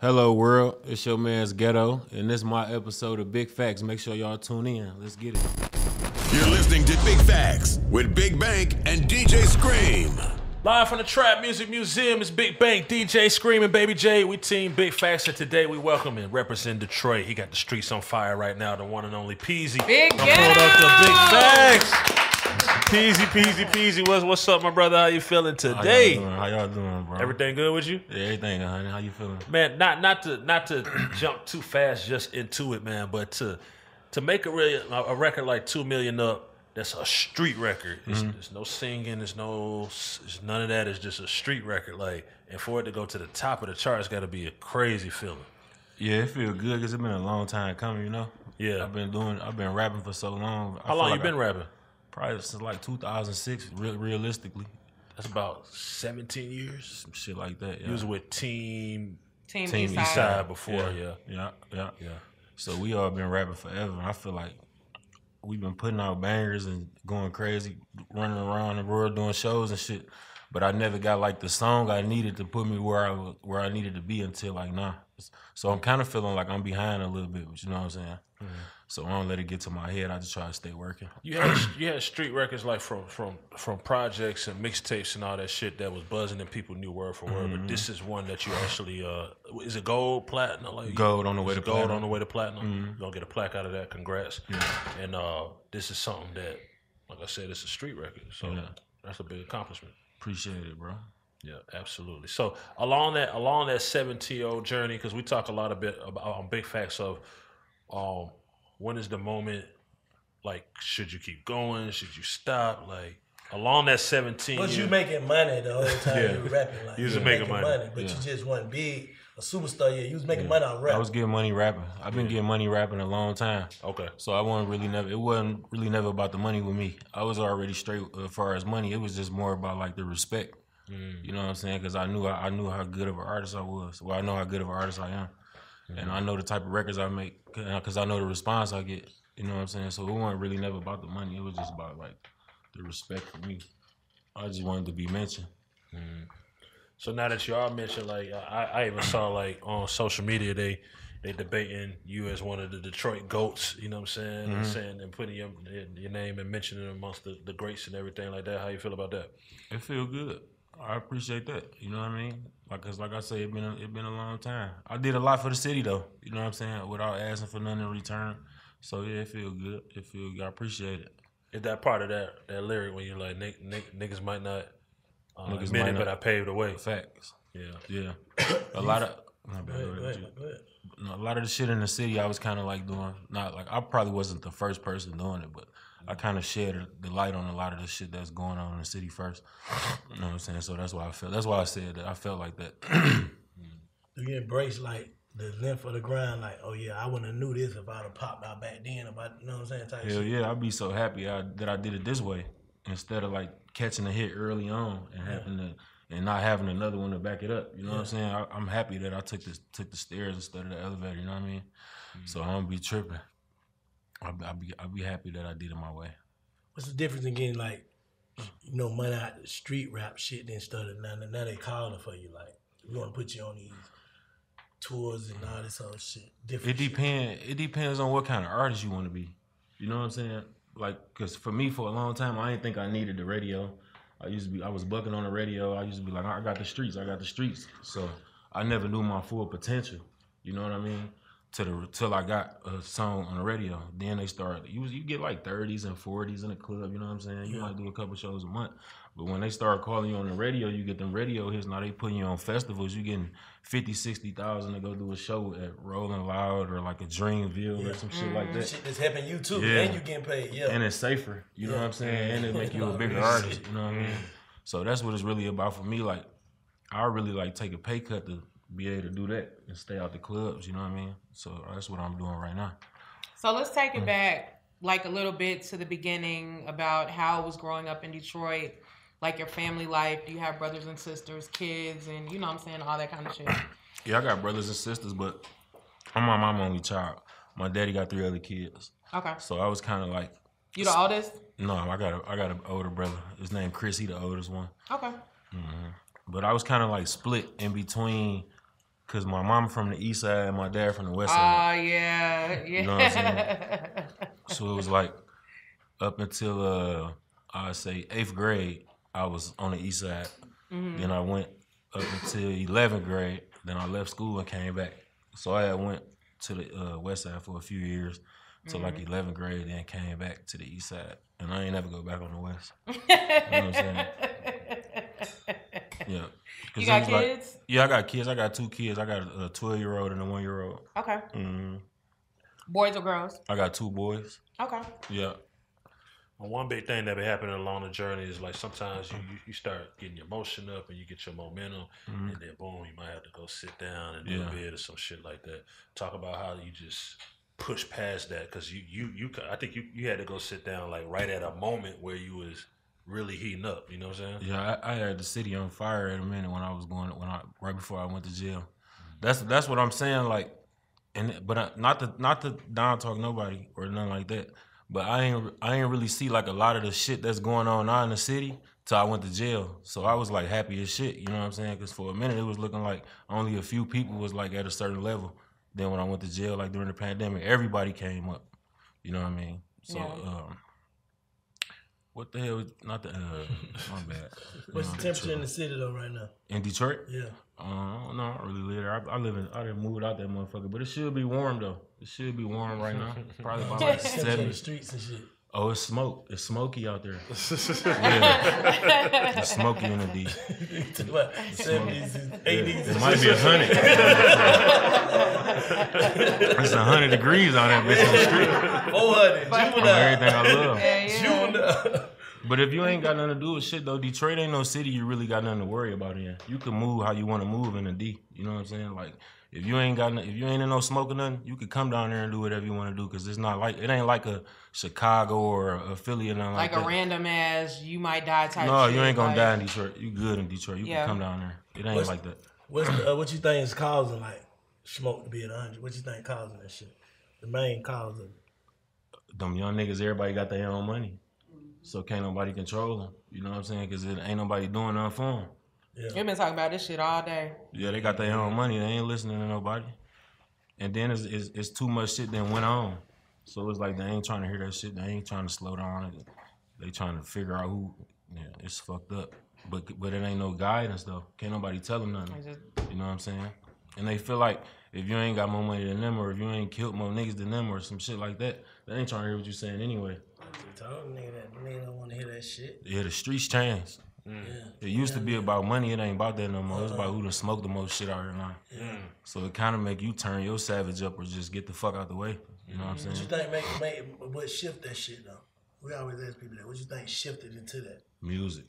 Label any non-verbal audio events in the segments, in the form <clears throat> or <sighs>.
Hello world, it's your man's Ghetto, and this is my episode of Big Facts. Make sure y'all tune in. Let's get it. You're listening to Big Facts with Big Bank and DJ Scream. Live from the Trap Music Museum is Big Bank, DJ Screaming, Baby J. We team Big Facts, and today we welcome and represent Detroit. He got the streets on fire right now, the one and only Peezy. Big I'm up to Big Facts. Peezy, Peezy, Peezy. What's, what's up, my brother? How you feeling How y'all today? doing? How y'all doing, bro? Everything good with you? Yeah, everything, honey. How you feeling? man not not to not to <clears throat> jump too fast just into it man but to to make a real a record like two million up that's a street record It's- mm-hmm. there's no singing there's no it's none of that it's just a street record like and for it to go to the top of the charts got to be a crazy feeling Yeah, it feel good because it's been a long time coming. You know. Yeah. I've been doing. I've been rapping for so long. How long like you been I- rapping Probably since like 2006. Real, realistically, that's about 17 years some shit like that. Yeah. you was with team Team, Team Eastside. side before yeah yeah, yeah. yeah So we all been rapping forever. and I feel like we've been putting out bangers and going crazy, running around the world doing shows and shit. But I never got like the song I needed to put me where I was, where I needed to be until like nah. So I'm kind of feeling like I'm behind a little bit. But you know what I'm saying? Mm-hmm. So I don't let it get to my head. I just try to stay working. You had <clears throat> you had street records like from from from projects and mixtapes and all that shit that was buzzing and people knew word for word. But this is one that you actually uh is it gold platinum like Gold on the way to gold platinum. on the way to platinum. You're gonna get a plaque out of that. Congrats. And uh this is something that like I said it's a street record. So Yeah. that's a big accomplishment. Appreciate it, bro. Yeah, absolutely. So along that along that seventeen year old journey, because we talk a lot of bit about on big facts of um when is the moment like should you keep going? Should you stop? Like along that seventeen But year- you making money the whole time Yeah. you were rapping. Like, You was you making money. but Yeah. you just wasn't big, a superstar. Yeah, you was making money on rap. I was getting money rapping. I've been getting money rapping a long time. Okay. So I wasn't really never. It wasn't really never about the money with me. I was already straight uh, as far as money. It was just more about like the respect. You know what I'm saying? Because I knew I, I knew how good of an artist I was. Well, I know how good of an artist I am, and I know the type of records I make because I know the response I get. You know what I'm saying? So it wasn't really never about the money. It was just about like the respect for me. I just wanted to be mentioned. Mm-hmm. So now that you all mentioned, like I, I even saw like on social media they they debating you as one of the Detroit goats. You know what I'm saying? And mm-hmm. saying and putting your your name and mentioning it amongst the, the greats and everything like that. How you feel about that? It feel good. I appreciate that. You know what I mean? Like, cause like I say, it been a, it been a long time. I did a lot for the city though. You know what I'm saying? Without asking for nothing in return. So yeah, it feel good. It feel good. I appreciate it. Is that part of that that lyric when you're like "Nick- nick- niggas might not uh, Niggas admit might it, but I paved the way. Facts. Yeah. Yeah. a lot of. My bad, Go ahead, go go ahead, ahead, G. go ahead. No, a lot of the shit in the city, I was kind of like doing. Not like I probably wasn't the first person doing it, but I kind of shed the light on a lot of the shit that's going on in the city first. You know what I'm saying? So that's why I felt. That's why I said that. I felt like that. Do <clears throat> you embrace like the length of the ground? Like, oh yeah, I wouldn't have knew this if I'd have popped out back then. About you know what I'm saying? Type Hell shit. yeah, I'd be so happy I, that I did it this way instead of like catching a hit early on and having to and not having another one to back it up. You know what I'm saying? I, I'm happy that I took this took the stairs instead of the elevator. You know what I mean? Mm. So I don't be tripping. I'll, be- I'll be I'll be happy that I did it my way. What's the difference in getting like, you know, money out the street rap shit instead of now, now they calling for you like we want to put you on these tours and all this other shit. Different. It shit. depend. It depends on what kind of artist you want to be. You know what I'm saying? Like, cause for me, for a long time, I didn't think I needed the radio. I used to be, I was bucking on the radio. I used to be like, I got the streets. I got the streets. So I never knew my full potential. You know what I mean? To the till I got a song on the radio. Then they start. You you get like 30s and 40s in the club. You know what I'm saying? You might do a couple shows a month. But when they start calling you on the radio, you get them radio hits. Now they putting you on festivals. You getting 50, 60,000 to go do a show at Rolling Loud or like a Dreamville or some shit like that. Shit that's helping you too, Yeah. and you getting paid. Yeah. And it's safer. You know what I'm saying? And it make you a <laughs> bigger artist. You know what I mean? So that's what it's really about for me. Like, I really like take a pay cut to be able to do that and stay out the clubs. You know what I mean? So that's what I'm doing right now. So let's take it back like a little bit to the beginning about how it was growing up in Detroit, like your family life. Do you have brothers and sisters, kids, and you know what I'm saying, all that kind of shit. <coughs> Yeah, I got brothers and sisters, but I'm my mom only child. My daddy got three other kids. Okay. So I was kind of like, You the oldest? no, I got a, I got an older brother. His name Chris. He the oldest one. Okay. Mhm. But I was kind of like split in between Cause my mom from the east side and my dad from the west Oh side. yeah, yeah. know what I'm <laughs> So it was like up until uh I say eighth grade, I was on the east side. Mm-hmm. Then I went up until eleventh grade. Then I left school and came back. So I had went to the uh, west side for a few years till like Mm-hmm. eleventh grade. Then came back to the east side, and I ain't never go back on the west. <laughs> You know what I'm saying? Yeah. 'Cause you got was like- kids? yeah, I got kids. I got two kids. I got a twelve year old and a one year old. okay. hmm Boys or girls? I got two boys. Okay. Yeah. Well, one big thing that be happening along the journey is like sometimes you, you, you start getting your motion up and you get your momentum, and then boom, you might have to go sit down and do Mm-hmm. Yeah. a bid or some shit like that. Talk about how you just push past that because you you you I think you you had to go sit down like right at a moment where you was really heating up. You know what I'm saying? Yeah, I, I had the city on fire at a minute when I was going when I right before I went to jail. That's that's what I'm saying. Like, and but I, not to not to down talk nobody or nothing like that. But I ain't I ain't really see like a lot of the shit that's going on now in the city till I went to jail. So I was like happy as shit. You know what I'm saying? Because for a minute it was looking like only a few people was like at a certain level. Then when I went to jail, like during the pandemic, everybody came up. You know what I mean? So. Yeah. um what the hell? is- Not the. Uh, my <laughs> bad. What's No, the temperature in the city though right now? In Detroit? Yeah. Uh, no, I don't really live there. I, I live in. I didn't move out that motherfucker, but it should be warm though. It should be warm right now. <laughs> Probably about <laughs> like Temperature in the streets and shit. Oh, it's smoke. It's smoky out there. yeah, it's smoky in the D. What, 70s and 80s. It might be a hundred. it's a hundred degrees on that bitch in the street. 400. From Juvenile. everything I love. Yeah, yeah. Juvenile. But if you ain't got nothing to do with shit though, Detroit ain't no city you really got nothing to worry about in. You can move how you want to move in the D. You know what I'm saying? Like if you ain't got no, if you ain't in no smoking nothing, you could come down there and do whatever you want to do because it's not like it ain't like a Chicago or a Philly or nothing like, Like a that. random ass, you might die type. no, shit. you ain't gonna like, die in Detroit. You good in Detroit. You Yeah. can come down there. It ain't What's- like that. What's the, uh, what you think is causing like smoke to be at 100? What you think causing that shit? The main cause of it. Them young niggas, everybody got their own money, so can't nobody control them. You know what I'm saying? Because it ain't nobody doing nothing for them. Yeah. We've been talking about this shit all day. Yeah, they got their own money. They ain't listening to nobody. And then it's, it's, it's too much shit that went on. So it's like they ain't trying to hear that shit. They ain't trying to slow down. They trying to figure out who. Yeah, it's fucked up. But but it ain't no guidance though. Can't nobody tell them nothing. Just- You know what I'm saying? And they feel like if you ain't got more money than them, or if you ain't killed more niggas than them, or some shit like that, they ain't trying to hear what you're saying anyway. I told nigga that nigga don't want to hear that shit. Yeah, the streets changed. Mm. Yeah. It used to be about money. It ain't about that no more. It's about uh-huh. who done smoked the most shit out here now. Yeah. Mm. So it kind of make you turn your savage up or just get the fuck out the way. You know what I'm saying? What you think make, make what shift that shit though? We always ask people that. What you think shifted into that? Music.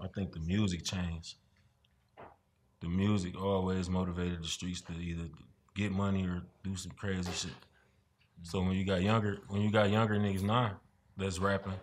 I think the music changed. The music always motivated the streets to either get money or do some crazy shit. So when you got younger, when you got younger niggas now that's rapping,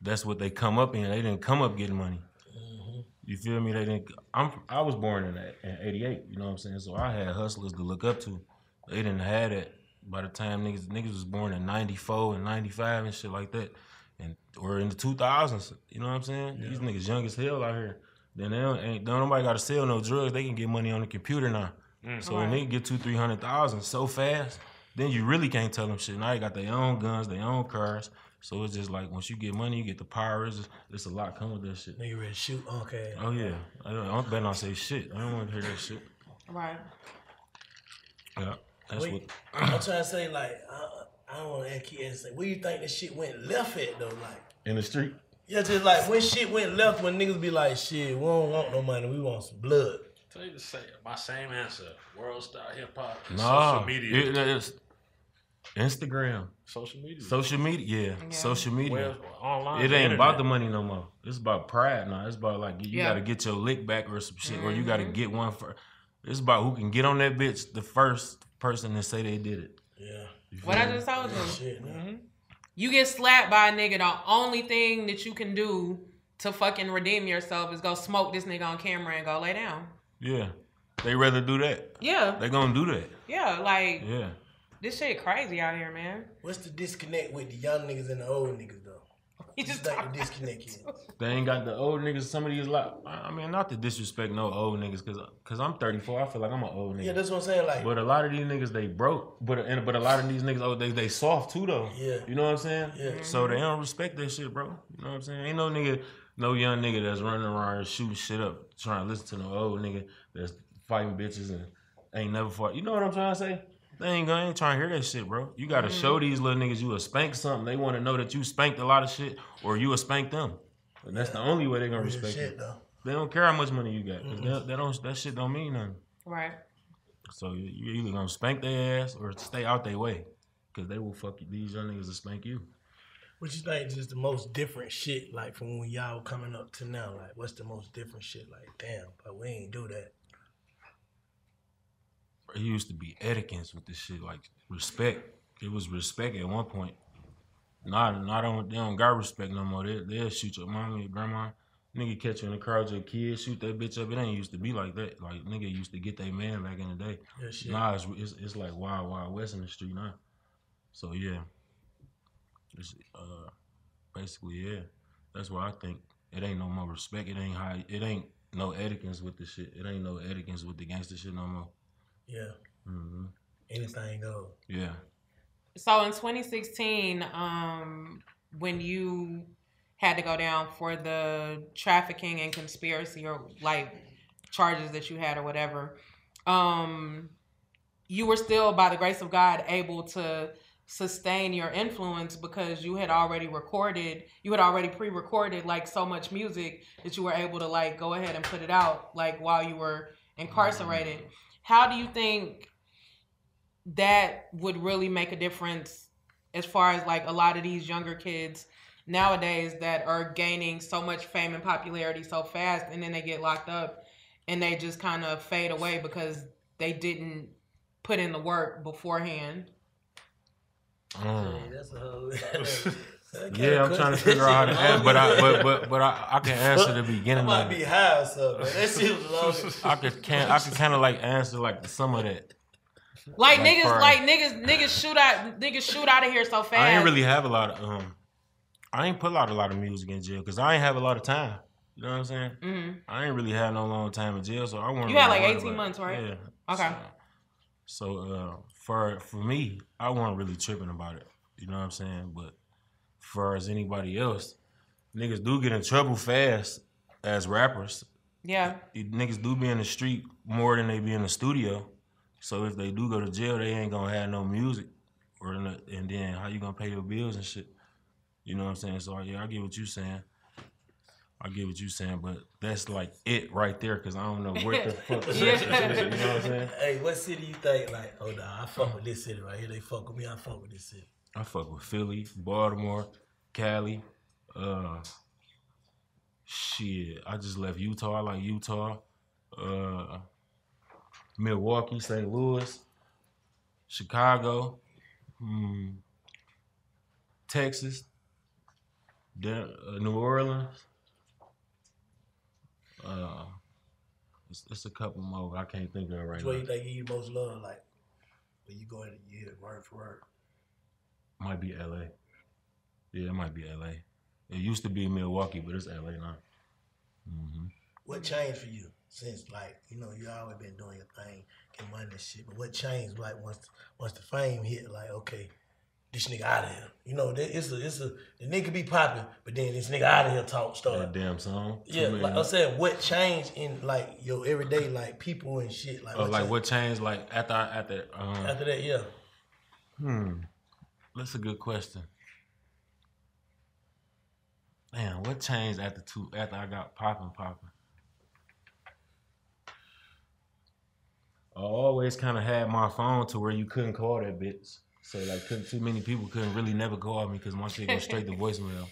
that's what they come up in. They didn't come up getting money. Mm-hmm. You feel me? They didn't. I'm. I was born in in '88. You know what I'm saying? So I had hustlers to look up to. They didn't have that by the time niggas niggas was born in '94 and '95 and shit like that, and or in the 2000s. You know what I'm saying? These niggas young as hell out here. Then they don't, ain't don't nobody got to sell no drugs. They can get money on the computer now. Mm. So when they get two three hundred thousand so fast, then you really can't tell them shit. Now they got their own guns, their own cars. So it's just like once you get money, you get the power. It's, just, it's a lot come with that shit. Nigga ready to shoot? Okay. Oh yeah, I don't, I don't better not say shit. I don't want to hear that shit. Right. Yeah, that's Wait, what. I'm trying to say like I, I don't want to keep asking. Where you think this shit went left at though? Like In the street. yeah, just like when shit went left when niggas be like shit, we don't want no money, we want some blood. Tell you the same, my same answer. World star hip hop, Nah, social media, it- it's Instagram, social media. social media. Yeah, Yeah. social media. Well, online. it the ain't about the money no more. It's about pride now. It's about like you Yeah. got to get your lick back or some shit, or you got to Mhm. get one for. It's about who can get on that bitch the first person to say they did it. Yeah. What I just told you. Shit. man. You get slapped by a nigga, the only thing that you can do to fucking redeem yourself is go smoke this nigga on camera and go lay down. Yeah, they rather do that. Yeah. They gonna do that. Yeah. Like, Yeah. This shit crazy out here, man. What's the disconnect with the young niggas and the old niggas though? <laughs> He Just just like the disconnect is. They ain't got the old niggas. Some of these like, I mean, not to disrespect no old niggas, cause, cause I'm 34. I feel like I'm an old nigga. Yeah, that's what I'm saying. Like, But a lot of these niggas they broke, but and, but a lot of these niggas oh they they soft too though. Yeah. You know what I'm saying? Yeah. Mm-hmm. So they don't respect that shit, bro. You know what I'm saying? Ain't no nigga, no young nigga that's running around and shooting shit up, trying to listen to no old nigga that's fighting bitches and ain't never fought. You know what I'm trying to say? They ain't gonna ain't trying to hear that shit, bro. You gotta show mm-hmm. these little niggas you a spank something. They want to know that you spanked a lot of shit or you a spank them. And that's the only way they gonna respect shit you. though. They don't care how much money you got. that, that don't that shit don't mean nothing. Right. So you you either gonna spank their ass or stay out their way, cause they will fuck you. These young niggas will spank you. What you think is just the most different shit, like from when y'all coming up to now? Like, what's the most different shit? Like, damn, but we ain't do that. It used to be etiquette with this shit, like respect. It was respect at one point. Not not on they don't got respect no more. They they'll shoot your mommy, your grandma. Nigga catch you in the car with your kids, shoot that bitch up. It ain't used to be like that. Like nigga used to get their man back in the day. Yeah, shit. Nah, it's, it's it's like wild wild west in the street now. So yeah, it's uh basically yeah. That's why I think it ain't no more respect. It ain't high. It ain't no etiquette with the shit. It ain't no etiquette with the gangster shit no more. Yeah, hmm anything goes. Yeah. So in 2016, um, when you had to go down for the trafficking and conspiracy or like charges that you had or whatever, um, you were still, by the grace of God, able to sustain your influence because you had already recorded, you had already pre-recorded like so much music that you were able to like go ahead and put it out like while you were incarcerated. How do you think that would really make a difference as far as like a lot of these younger kids nowadays that are gaining so much fame and popularity so fast and then they get locked up and they just kind of fade away because they didn't put in the work beforehand. Um, Hey, that's a whole. <laughs> yeah, I'm trying to figure out how to <laughs> answer, but I but but but I, I can <laughs> answer the I beginning might of be it. high or something. man. That shit was long. <laughs> I could can I could kind of like answer like some of that. Like, Like niggas, for- like niggas, niggas shoot out, niggas shoot out of here so fast. I ain't really have a lot of um. I ain't put out a lot of music in jail because I ain't have a lot of time. You know what I'm saying? Mm-hmm. I ain't really had no long time in jail, so I want. You had, like, 18 months, right? Yeah. Okay. So, so uh, for for me, I wasn't really tripping about it. You know what I'm saying? But for as anybody else, niggas do get in trouble fast as rappers. Yeah, Niggas do be in the street more than they be in the studio. So if they do go to jail, they ain't gonna have no music, or no- and then how you gonna pay your bills and shit? You know what I'm saying? So yeah, I get what you're saying. I get what you're saying, but that's like it right there because I don't know what the fuck. <laughs> Yeah. You know what I'm saying? Hey, what city you think like? Oh nah, I fuck with this city right here. They fuck with me. I fuck with this city. I fuck with Philly, Baltimore, Cali. Uh, shit, I just left Utah. I like Utah. Uh, Milwaukee, St. Louis, Chicago, hmm, Texas, Den- uh, New Orleans. Uh, it's, it's a couple more I can't think of right Which now. way you think you most love? Like when you go in and you hit word for word. Might be LA. Yeah, it might be LA. It used to be Milwaukee, but it's LA now. hmm What changed for you since like you know you always been doing your thing, getting money and shit? But what changed like once once the fame hit? Like okay, this nigga out of here. You know, it's a it's a the nigga be popping, but then this nigga out of here talk That start. damn song. Yeah, like I said, what changed in like your everyday like people and shit? Like, Oh, like changed? what changed? Like after after um, after that? Yeah, hmm, that's a good question. Man, what changed after two after I got popping popping? I always kind of had my phone to where you couldn't call that bitch. So like, couldn't, too many people couldn't really never call me because my shit go straight to <laughs> voicemail.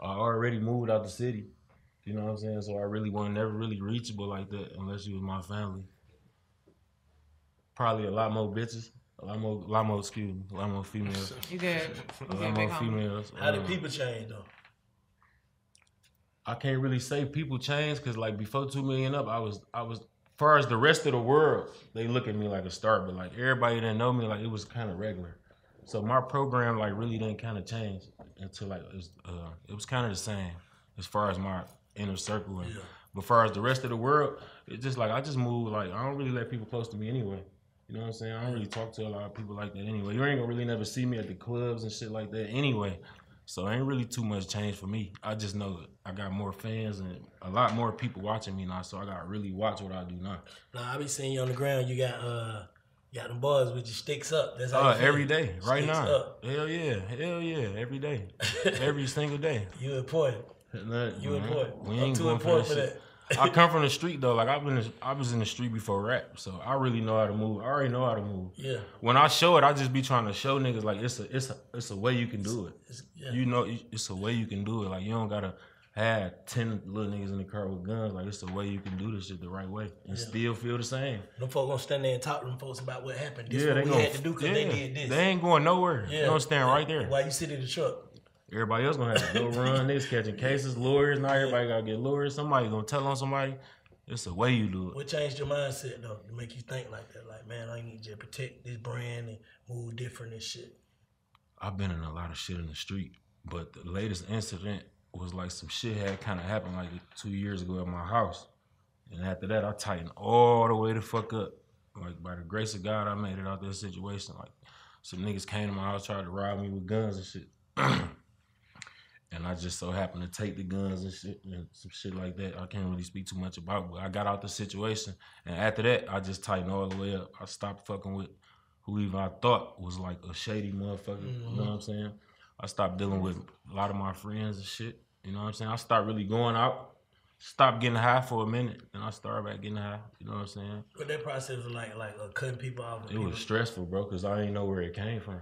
I already moved out the city. You know what I'm saying? So I really wasn't never really reachable like that unless you was my family. Probably a lot more bitches, a lot more, a lot more, excuse me, a lot more females, <laughs> you good? a lot more homie. females. how did Um, people change though? I can't really say people changed because like before two million up, I was I was far as the rest of the world, they look at me like a star, but like everybody didn't know me, like it was kind of regular. So my program like really didn't kind of change until like it was, uh, it was kind of the same as far as my inner circle. And, But far as the rest of the world, it's just like I just move like I don't really let people close to me anyway. You know what I'm saying? I don't really talk to a lot of people like that anyway. You ain't gonna really never see me at the clubs and shit like that anyway. So ain't really too much change for me. I just know I got more fans and a lot more people watching me now. So I gotta really watch what I do now. Nah, I be seeing you on the ground. You got uh, you got them boys with your sticks up. That's how uh, every day, right Sticks now. up. Hell yeah, hell yeah, every day, <laughs> every single day. You important. You man. important. We I'm ain't too going important for that. I come from the street though. Like I've been, I was in the street before rap, so I really know how to move. I already know how to move. Yeah. When I show it, I just be trying to show niggas like it's a, it's a, it's a way you can do it. It's- yeah. You know, it's a way you can do it. Like you don't gotta have ten little niggas in the car with guns. Like it's a way you can do this shit the right way and still feel the same. Them folks gonna stand there and talk to them folks about what happened. This yeah, what they we gonna, had to do because they did this. They ain't going nowhere. yeah. You know, stand right there. While you sit in the truck. Everybody else gonna have to go run. Niggas catching cases, lawyers. Now everybody gotta get lawyers. Somebody gonna tell on somebody. It's the way you do it. What changed your mindset though to make you think like that? Like, man, I need to protect this brand and move different and shit. I've been in a lot of shit in the street, but the latest incident was like some shit had kind of happened like two years ago at my house, and after that I tightened all the way the fuck up. Like by the grace of God, I made it out of this situation. Like some niggas came to my house tried to rob me with guns and shit. <clears throat> And I just so happened to take the guns and shit and some shit like that. I can't really speak too much about, but I got out the situation. And after that, I just tightened all the way up. I stopped fucking with who even I thought was like a shady motherfucker. You know what I'm saying? I stopped dealing with a lot of my friends and shit. You know what I'm saying? I stopped really going out, stopped getting high for a minute, and I started back getting high. You know what I'm saying? But that process was like, like uh, cutting people off. It was stressful, bro, because I didn't know where it came from.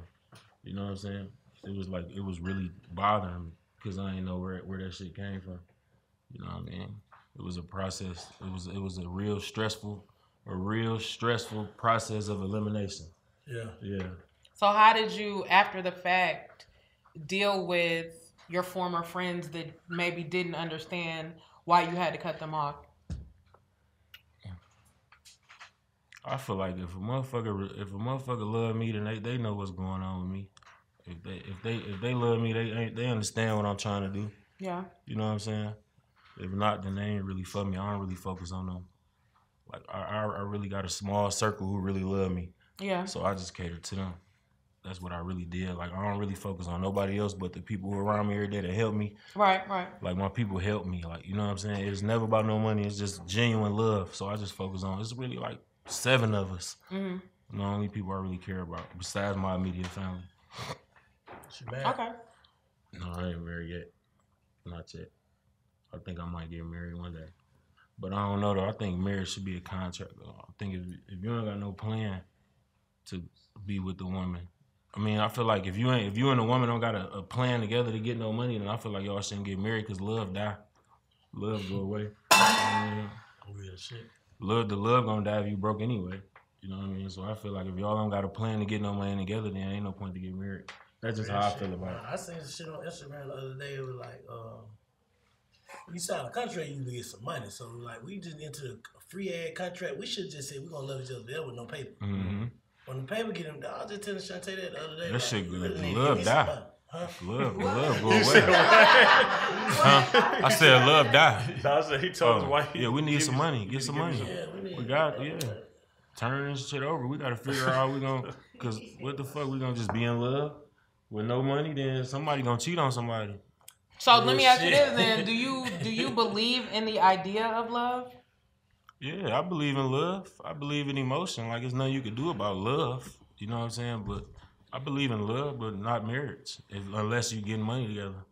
You know what I'm saying? It was like it was really bothering me because I didn't know where where that shit came from. You know what I mean? It was a process. It was it was a real stressful, a real stressful process of elimination. Yeah. Yeah. So how did you, after the fact, deal with your former friends that maybe didn't understand why you had to cut them off? I feel like if a motherfucker if a motherfucker love me, then they, they know what's going on with me. If they if they if they love me, they ain't they understand what I'm trying to do. Yeah. You know what I'm saying? If not, then they ain't really for me. I don't really focus on them. Like I, I, really got a small circle who really love me, Yeah. so I just cater to them. That's what I really did. Like I don't really focus on nobody else but the people who around me every day that help me. Right, right. Like my people help me. Like you know what I'm saying? It's never about no money. It's just genuine love. So I just focus on. It's really like seven of us. hmm The only people I really care about besides my immediate family. She mad. Okay. No, I ain't married yet. Not yet. I think I might get married one day. But I don't know though. I think marriage should be a contract though. I think if if you ain't got no plan to be with the woman. I mean, I feel like if you ain't if you and the woman don't got a, a plan together to get no money, then I feel like y'all shouldn't get married because love die. Love go away. I mean, Real shit. love the love gonna die if you broke anyway. You know what I mean? So I feel like if y'all don't got a plan to get no money together, then ain't no point to get married. That's just how I feel about it. I seen some shit on Instagram the other day. It was like, um, you sign a contract, you get some money. So like, we just into a free ad contract. We should just say we're gonna love each other there with no paper. hmm When the paper get him, I was just telling Shantae that the other day. That like, shit good. really The need to love give me some die. Huh? Love, love go away. <laughs> huh? I said love die. <laughs> I said he told his Oh, wife. yeah, we need some money. Get some to give me money. Yeah, we need. We got yeah. Turn this shit over. We gotta figure out how we gonna. Cause what the fuck? We gonna just be in love with no money? Then somebody gonna cheat on somebody. So let me ask you this then: Do <laughs> you do you believe in the idea of love? Yeah, I believe in love. I believe in emotion. Like there's nothing you can do about love. You know what I'm saying? But I believe in love, but not marriage. If, unless you getting money together.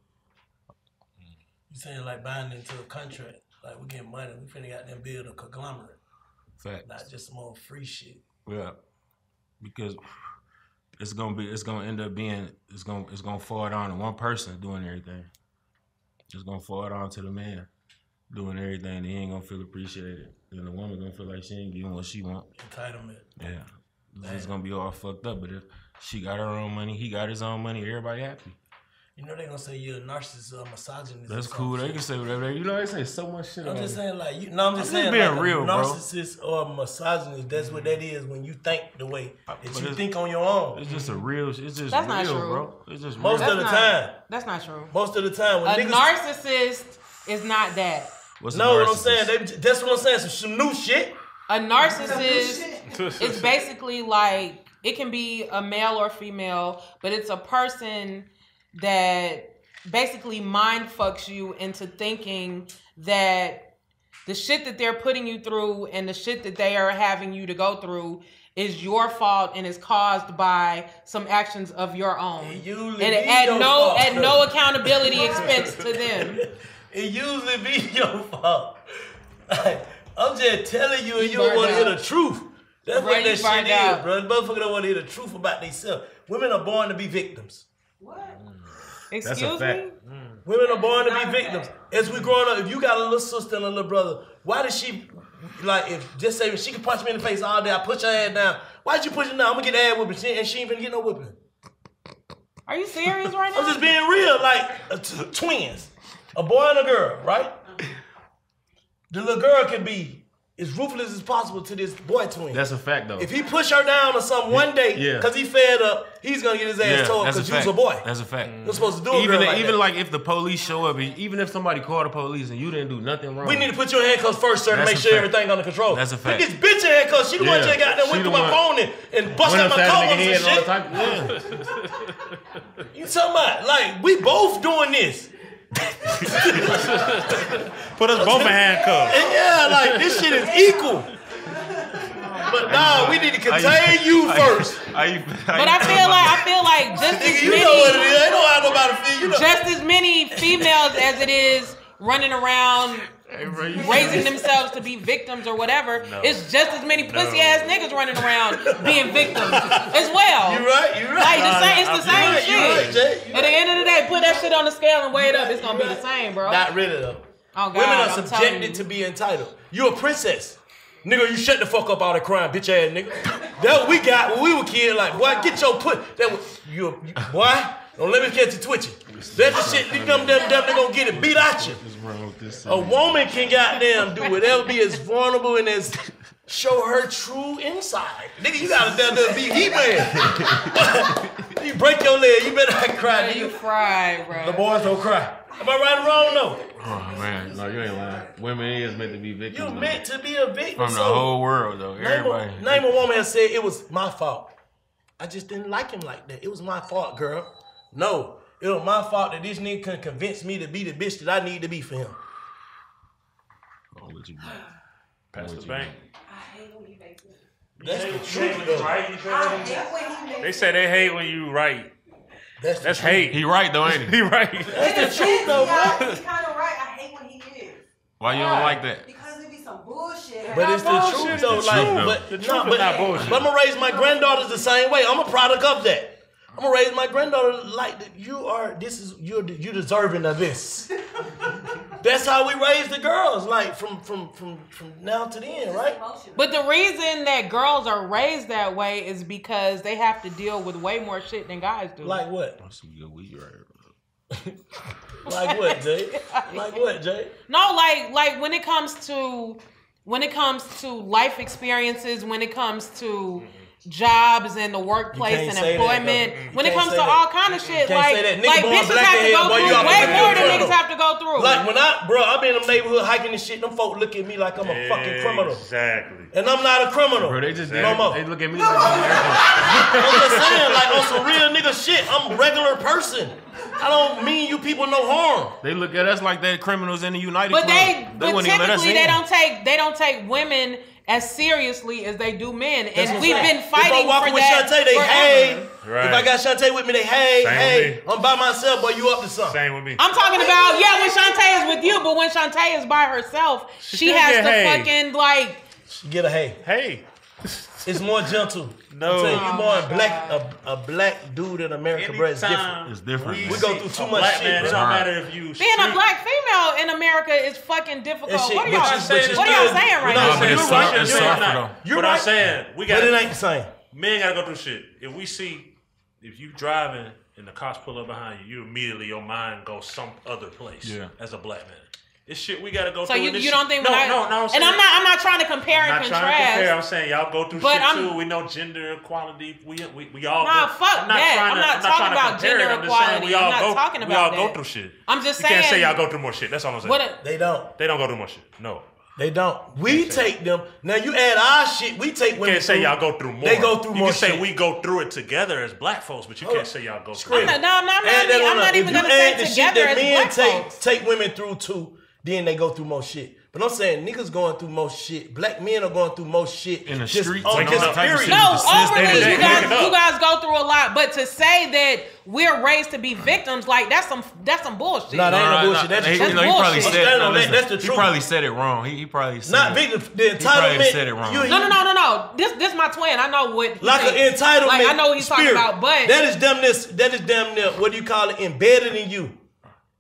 You saying like buying into a contract? Like we getting money, we finna got them build a conglomerate, Facts. not just some old free shit. Yeah, because it's gonna be it's gonna end up being it's gonna it's gonna fall down to one person doing everything. It's gonna fall down to the man doing everything. And he ain't gonna feel appreciated. Then the woman gonna feel like she ain't getting what she want. Entitlement. Yeah, it's gonna be all fucked up. But if she got her own money, he got his own money, everybody happy. You know they gonna say you're a narcissist or a misogynist. That's some cool. They shit. can say whatever. They, you know, they say so much shit. I'm just saying, like you. No, I'm just I'm saying, just being like real, a bro. narcissist or a misogynist. That's what that is when you think the way that but you think on your own. It's just a real. It's just That's real, not true. bro. It's just Most real. of the not, time. That's not true. Most of the time, when A niggas. narcissist is not that. What's a no, what I'm saying, they, that's what I'm saying. Some, some new shit. A narcissist <laughs> is basically like it can be a male or female, but it's a person that basically mind fucks you into thinking that the shit that they're putting you through and the shit that they are having you to go through is your fault and is caused by some actions of your own. It usually And be at your no fault. at no accountability expense to them. It usually be your fault. Like, I'm just telling you, and you, You don't want to hear the truth. That's Bro, what you that shit burned is, out. bro. Motherfucker don't want to hear the truth about themselves. Women are born to be victims. Excuse fact. me? Women are born to be victims. As we growing up, if you got a little sister and a little brother, why does she like if just say she can punch me in the face all day, I push her ass down. Why'd you push her down? I'm gonna get the ass whipping, she, and she ain't gonna get no whipping. Are you serious right <laughs> now? I'm just being real, like uh, t- twins, a boy and a girl, right? The little girl can be as ruthless as possible to this boy twin. That's a fact, though. if he push her down or something one day, Yeah. because he fed up, he's gonna get his ass yeah, told because you was a boy. That's a fact. You're supposed to do a even girl like even that. like if the police show up, even if somebody called the police and you didn't do nothing wrong, We need to put you in handcuffs first, sir, to make sure fact. everything under control. That's a Put fact. this bitch in handcuffs. She the one Yeah. that got there went through my one- phone and, and out my car and shit. yeah. <laughs> You talking about like we both doing this? <laughs> Put us both in handcuffs. And yeah, like this shit is equal. But nah, we need to contain you first. How you, how But I feel feel like? I feel like just as you know what it many is. Ain't know how nobody feel. You know. just as many females as it is running around Hey, bro, you- raising themselves to be victims or whatever. It's just as many pussy ass niggas running around <laughs> being victims as well. You're right. You're right. Like the same, it's the same right, right, shit. You At the end of the day, put that shit on the scale and weigh it up. It's gonna be the same, bro. Not really though. Oh God, Women are I'm subjected to be entitled. You a princess. Nigga, you shut the fuck up all that crying, bitch ass nigga. That what we got when we were kids, like, boy, get your put that was you, you boy, don't let me catch you twitching. That's the shit, you them them them they gonna get it beat at you. What's wrong with this? A woman can goddamn do whatever, be as vulnerable and as show her true inside. Nigga, you gotta damn near be he man. <laughs> you break your leg, you better not cry, You cry, bro. The boys don't cry. Am I right or wrong? No. Oh man, no, you ain't lying. Women is meant to be victims. You're though. meant to be a victim. from the so- whole world though. Name Everybody. a, name a woman that said it was my fault. I just didn't like him like that. It was my fault, girl. No, it was my fault that this nigga couldn't convince me to be the bitch that I need to be for him. Oh, <sighs> what you Pass What the you bank. That's the truth, though. They say they hate when you right. That's the That's truth. hate. He right though, ain't he? <laughs> He right. That's the truth, though, bro. He's kind of right. I hate when he is. Why you don't like that? Because it be some bullshit. But it's the bullshit, truth, though. the like, truth, but, though. The nah, truth is but, not bullshit. but I'm gonna raise my granddaughters the same way. I'm a product of that. I'm gonna raise my granddaughter like that. You are. This is you're you deserving of this. <laughs> That's how we raise the girls, like from from from from now to then, right? But the reason that girls are raised that way is because they have to deal with way more shit than guys do. Like what? That's some good weed right <laughs> Like what, Jay? <laughs> Like what, Jay? No, like like when it comes to when it comes to life experiences, when it comes to mm-hmm. Jobs and the workplace and say that, employment, when it comes to that. all kind of shit, like say that. Nigga like bitches have to go through way more than niggas have to go through. Like when I, bro, I been in the neighborhood hiking and shit. Them folk look at me like I'm a fucking criminal, Exactly. and I'm not a criminal. Bro, they just no more. They look at me <laughs> like I'm I'm just saying, like on some real nigga shit. I'm a regular person. I don't mean you people no harm. They look at us like they're criminals in the United But Club. they, but wouldn't even let us typically they don't take they don't take women as seriously as they do men, That's and we've saying. been fighting If I'm walking for with that Shantae, they forever. hey. Right. If I got Shantae with me, they hey, Same hey. me. I'm by myself, but You up to something? Same with me. I'm talking about yeah when Shantae is with you, but when Shantae is by herself, she, still has to hey. fucking like You get a hey. Hey. It's more gentle. No. I'm telling you, you more a black a, a black dude in America, bro. It's different. It's different. We go through too much shit, Man, bro. it don't matter if you being a black female in America is fucking difficult. That shit- what are y'all, saying what are y'all saying right No, now? but it's You're soft- right, it's you're softer right. though. You're but right. I'm saying we got But it ain't the same. men gotta go through shit. If we see if you driving and the cops pull up behind you, you immediately your mind goes some other place. Yeah. As a black man, it's shit we gotta go So through. you, this you shit- don't think no, I, no, no, and I'm not I'm not trying to compare I'm and contrast. trying to compare. I'm saying y'all go through But shit I'm- too. We know gender equality. We we, we all Nah, go, fuck I'm not that. Trying I'm to, not I'm talking trying about compare it. gender I'm equality. We all I'm not go, talking we all that. go through shit. I'm just you can't say y'all go through more shit. That's all I'm saying. What a- They don't. they don't go through more shit. No. They don't. We take them. Now you add our shit. We take You can't say through- y'all go through more. They go through you more can say shit. we go through it together as black folks, but you Hold can't say y'all go through Scream. it. I'm not, no, I'm not, Add that I'm on not up. even you gonna say add the shit together that as men black take folks. take women through too, then they go through more shit. But I'm saying niggas going through most shit. Black men are going through most shit In the just streets on and all just that period. No, Since day overly, you guys, pick it up. you guys go through a lot, but to say that we're raised to be victims, like that's some that's some bullshit. Nah, that ain't no bullshit. nah, That's he, the you truth. he probably bullshit. said no, that. That's the He probably said it wrong. He, he probably said Not it. victim. The entitlement. probably said it wrong. You, no, no, no, no, no. This this my twin. I know what Like an thinks. entitlement. Like I know what he's spirit. talking about, but that is damn near. That is damn near. What do you call it? Embedded in you.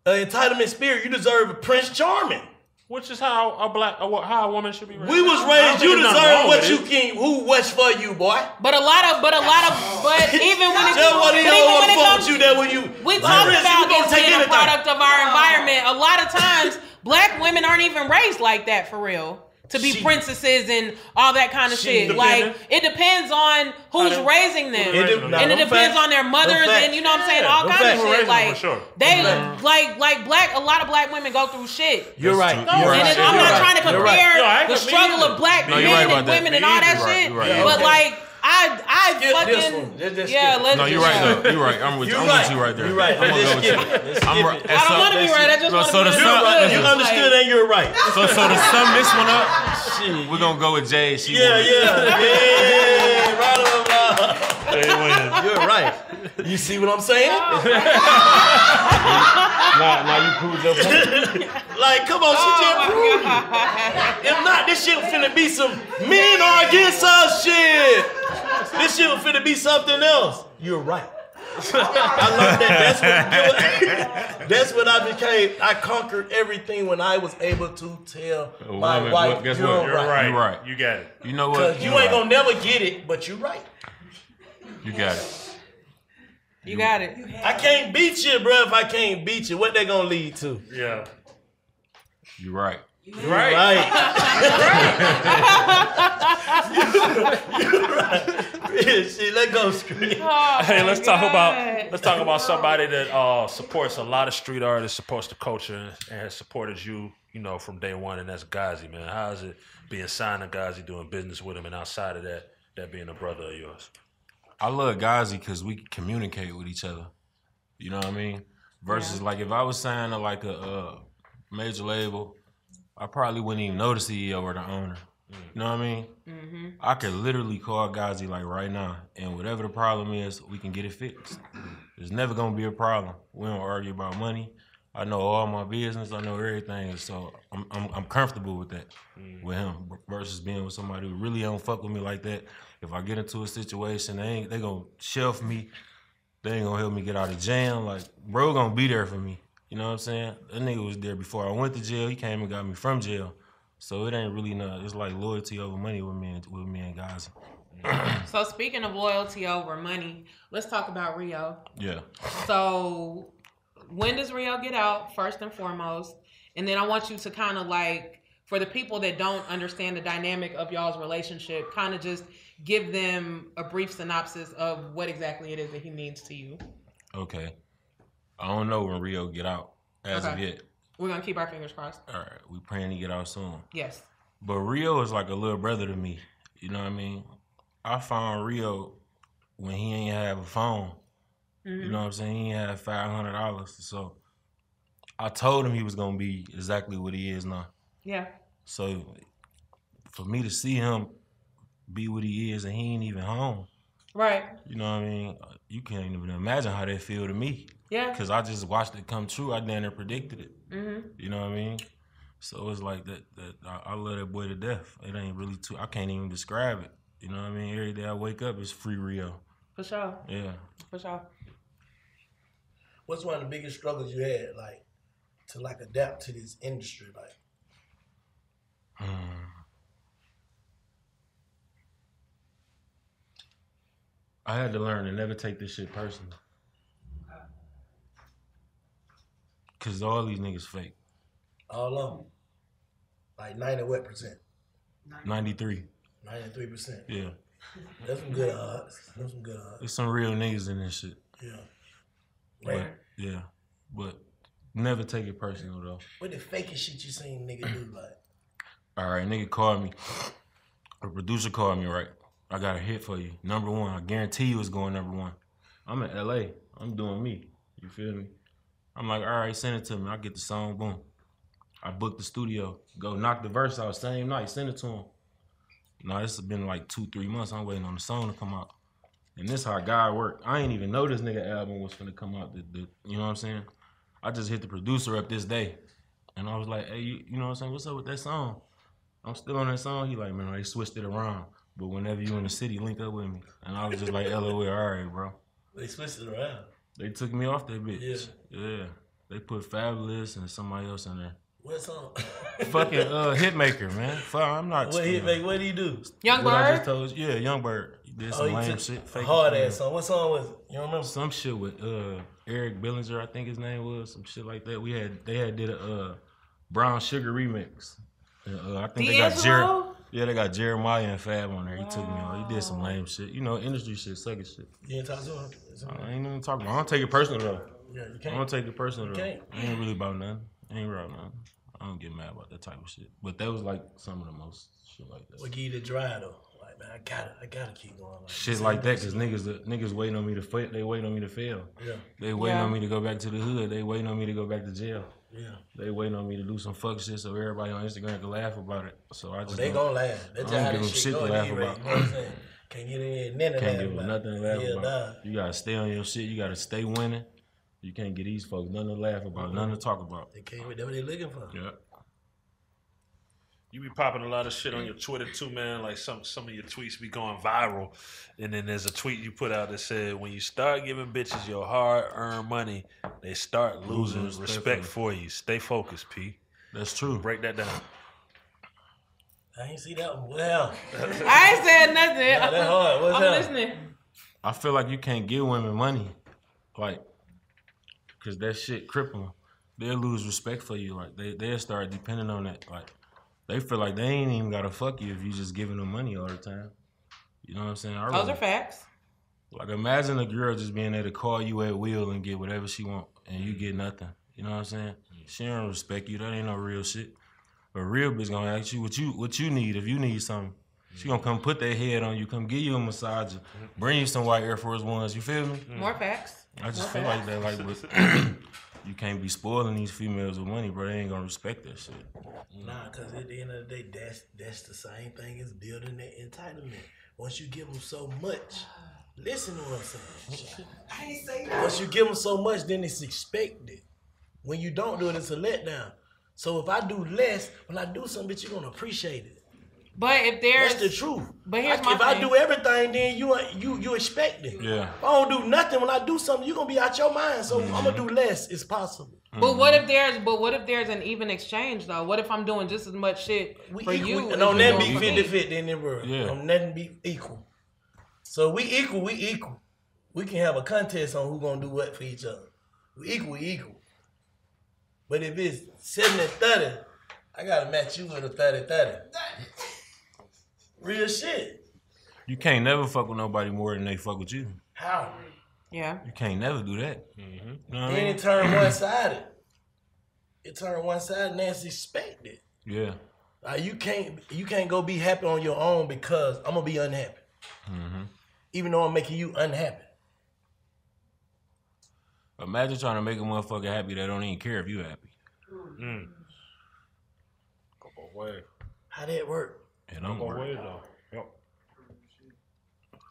An entitlement spirit. You deserve a Prince Charming. Which is how a black, how a woman should be raised. We was raised. You deserve what you can. Who what's for you, boy? but a lot of but a lot of but <laughs> even when it, Tell what but even when it comes with you. That when you. we like, talk about you gonna this take being a product of our environment. A lot of times, black women aren't even raised like that for real. To be She- princesses and all that kind of She shit. Like it depends on who's raising them. It raising de- them. nah, and it them depends facts. on their mothers facts. and you know what I'm saying, Yeah, all them kinds of shit. Like for sure. they Them like like black a lot of black women go through shit. You're right. true. You're And right. it, I'm You're not right. trying to compare right. Yo, the struggle either. of black No, men right and women and all that shit. you're right. But like I I Skip fucking this one. Let's just yeah. skip. Let's No, you're right though. You're right. I'm with, You're I'm right. with you right there. You're right. I'm gonna go with you. I'm skip right. I don't so- want to be right. I just want to so be the right. sum- Right. You understood and you're right. So, so to sum this one up, we're gonna go with Jay. She Yeah, yeah, yeah. Round of applause. They win. You're right. You see what I'm saying? Now, <laughs> now you proved your point. Like, come on, she just proved it. If not, this shit finna be some men are against us shit. This shit was finna be something else. You're right. I love that. That's what, <laughs> that's what I became. I conquered everything when I was able to tell A my woman, wife, look, guess you're what? You're right. right. You're right. You got it. You know what? Cause you You're ain't right. gonna never get it, but you're right. You got it. You got it. I can't beat you, bro. If I can't beat you, what they gonna lead to? Yeah. You're right. Right. Right. you're right. <laughs> Real shit. Let go, scream. Oh, Hey, let's talk about let's talk about somebody that uh, supports a lot of street artists, supports the culture, and has supported you, you know, from day one, and that's Ghazi, man. How is it being signed to Ghazi, doing business with him, and outside of that, that being a brother of yours? I love Ghazi because we communicate with each other. You know what I mean? Versus like if I was signed to like a, uh major label, I probably wouldn't even know the CEO or the owner. You know what I mean? I could literally call Ghazi like right now, and whatever the problem is, we can get it fixed. There's never gonna be a problem. We don't argue about money. I know all my business. I know everything, so I'm I'm, I'm comfortable with that mm. with him versus being with somebody who really don't fuck with me like that. If I get into a situation, they ain't they gonna shelf me. They ain't gonna help me get out of jail. Like bro, gonna be there for me. You know what I'm saying? That nigga was there before I went to jail. He came and got me from jail. So it ain't really not. It's like loyalty over money with me and with me and Ghazi. <clears throat> So speaking of loyalty over money, let's talk about Rio. Yeah. So when does Rio get out first and foremost? And then I want you to kind of like for the people that don't understand the dynamic of y'all's relationship, kind of just give them a brief synopsis of what exactly it is that he means to you. Okay. I don't know when Rio get out as of Okay. yet. We're gonna keep our fingers crossed. All right, we praying to get out soon. Yes. But Rio is like a little brother to me. You know what I mean? I found Rio when he ain't have a phone. You know what I'm saying? He had five hundred dollars. So I told him he was gonna be exactly what he is now. Yeah. So for me to see him be what he is and he ain't even home, Right. you know what I mean? You can't even imagine how that feel to me. Yeah. Cause I just watched it come true. I damn near predicted it. Mm-hmm. You know what I mean? So it's like that. That I, I love that boy to death. It ain't really too. I can't even describe it. You know what I mean? Every day I wake up, it's free Rio. For sure. Yeah. For sure. What's one of the biggest struggles you had, like, to like adapt to this industry, like? Hmm. I had to learn to never take this shit personal. Cause all these niggas fake. All of them. Like ninety what percent? Ninety three. Ninety three percent. Yeah. That's some good odds. That's some good odds. There's some real niggas in this shit. Yeah. Right. Yeah. But never take it personal though. What the fakest shit you seen nigga do like? All right, nigga called me. A producer called me, right? I got a hit for you. Number one. I guarantee you it's going number one. I'm in LA. I'm doing me. You feel me? I'm like, all right, send it to me. I get the song, boom. I booked the studio. Go knock the verse out same night. Send it to him. No, this has been like two, three months. I'm waiting on the song to come out. And this how God work. I ain't even know this nigga album was finna come out. The, the, you know what I'm saying? I just hit the producer up this day. And I was like, hey, you, you know what I'm saying? What's up with that song? I'm still on that song. He like, man, they switched it around. But whenever you in the city, link up with me. And I was just like, LOL, all right, bro. They switched it around. They took me off that bitch. Yeah. Yeah. They put Fabolous and somebody else in there. What song? <laughs> Fucking uh, Hitmaker, man. Fuck, I'm not. What he make? What did he do? Young What I just Bird. told you. Yeah, Young Bird. Some Oh, he lame shit. Fake hard as ass song. What song was it? You don't remember? Some shit with uh Eric Bellinger, I think his name was. Some shit like that. We had they had did a uh, Brown Sugar remix. Uh, I think they got Jer- Yeah, they got Jeremih and Fab on there. He took me on. He did some lame shit. You know, industry shit, sucker shit. You didn't talk to him? I ain't even talking about. I don't take it personal though. Yeah, you can't. I don't take it personal though. can't. It ain't really about nothing. It ain't about nothing. I don't get mad about that type of shit. But that was like some of the most shit like that. What give you the drive though? Like man, I gotta, I gotta keep going. Like, Shit like that, cause niggas, uh, niggas waiting on me to fail. They waiting on me to fail. Yeah, They waiting Yeah. on me to go back to the hood. They waiting on me to go back to jail. yeah. They waiting on me to do some fuck shit so everybody on Instagram can laugh about it. So I just They gonna laugh. That's I don't how give this them shit shit to go. laugh You know about. what I'm saying? Can't get in there, nothing can't to give laugh them about. nothing to laugh yeah, about. Nah. You gotta stay on your shit. You gotta stay winning. You can't get these folks nothing to laugh about, nothing to talk about. They can't. That's what they looking for. Yeah. You be popping a lot of shit on your Twitter too, man. Like some some of your tweets be going viral, and then there's a tweet you put out that said, "When you start giving bitches your hard-earned money, they start losing Losing respect, respect for you. Stay focused, P. That's true. Break that down." I ain't see that one. Well, <laughs> I ain't said nothing. yeah, that hard. What's I'm that? listening. I feel like you can't give women money, like, cause that shit cripple them. They'll lose respect for you. Like they they'll start depending on that. Like they feel like they ain't even gotta fuck you if you just giving them money all the time. You know what I'm saying? I Those really- are facts. Like imagine a girl just being able to call you at will and get whatever she want, and you get nothing. You know what I'm saying? She don't respect you. That ain't no real shit. A real bitch gonna ask you what you what you need if you need something. She gonna come put that head on you, come give you a massage, bring you some white Air Force Ones. You feel me? More facts. I just feel More like that. Like, with, <clears throat> <clears throat> you can't be spoiling these females with money, bro. They ain't gonna respect that shit. Nah, cause at the end of the day, that's that's the same thing as building that entitlement. Once you give them so much, listen to what I'm saying. <laughs> I ain't say that. Once you give them so much, then it's expected. When you don't do it, it's a letdown. So if I do less, when I do something, bitch, you're gonna appreciate it. But if there's That's the truth. But here's I- my if I do everything, then you you you expect it. Yeah. If I don't do nothing, when I do something, you're gonna be out your mind. So mm-hmm. I'm gonna do less. It's possible. But mm-hmm. what if there's but what if there's an even exchange though? What if I'm doing just as much shit We for equal. you? and as on that be for me? 50 50 in the world. Yeah. On nothing be equal. So we equal, we equal. We can have a contest on who gonna do what for each other. We equal, we equal. But if it's 70 30, I gotta match you with a 30 30. Real shit. You can't never fuck with nobody more than they fuck with you. How? Yeah. You can't never do that. You know what I mean? it turn one sided. It turned one sided and that's expected. Yeah. Like you can't you can't go be happy on your own because I'm gonna be unhappy. Mm-hmm. Even though I'm making you unhappy. Imagine trying to make a motherfucker happy that don't even care if you happy. Mm. Go both ways. How that work? It don't Both work. ways though. Yep.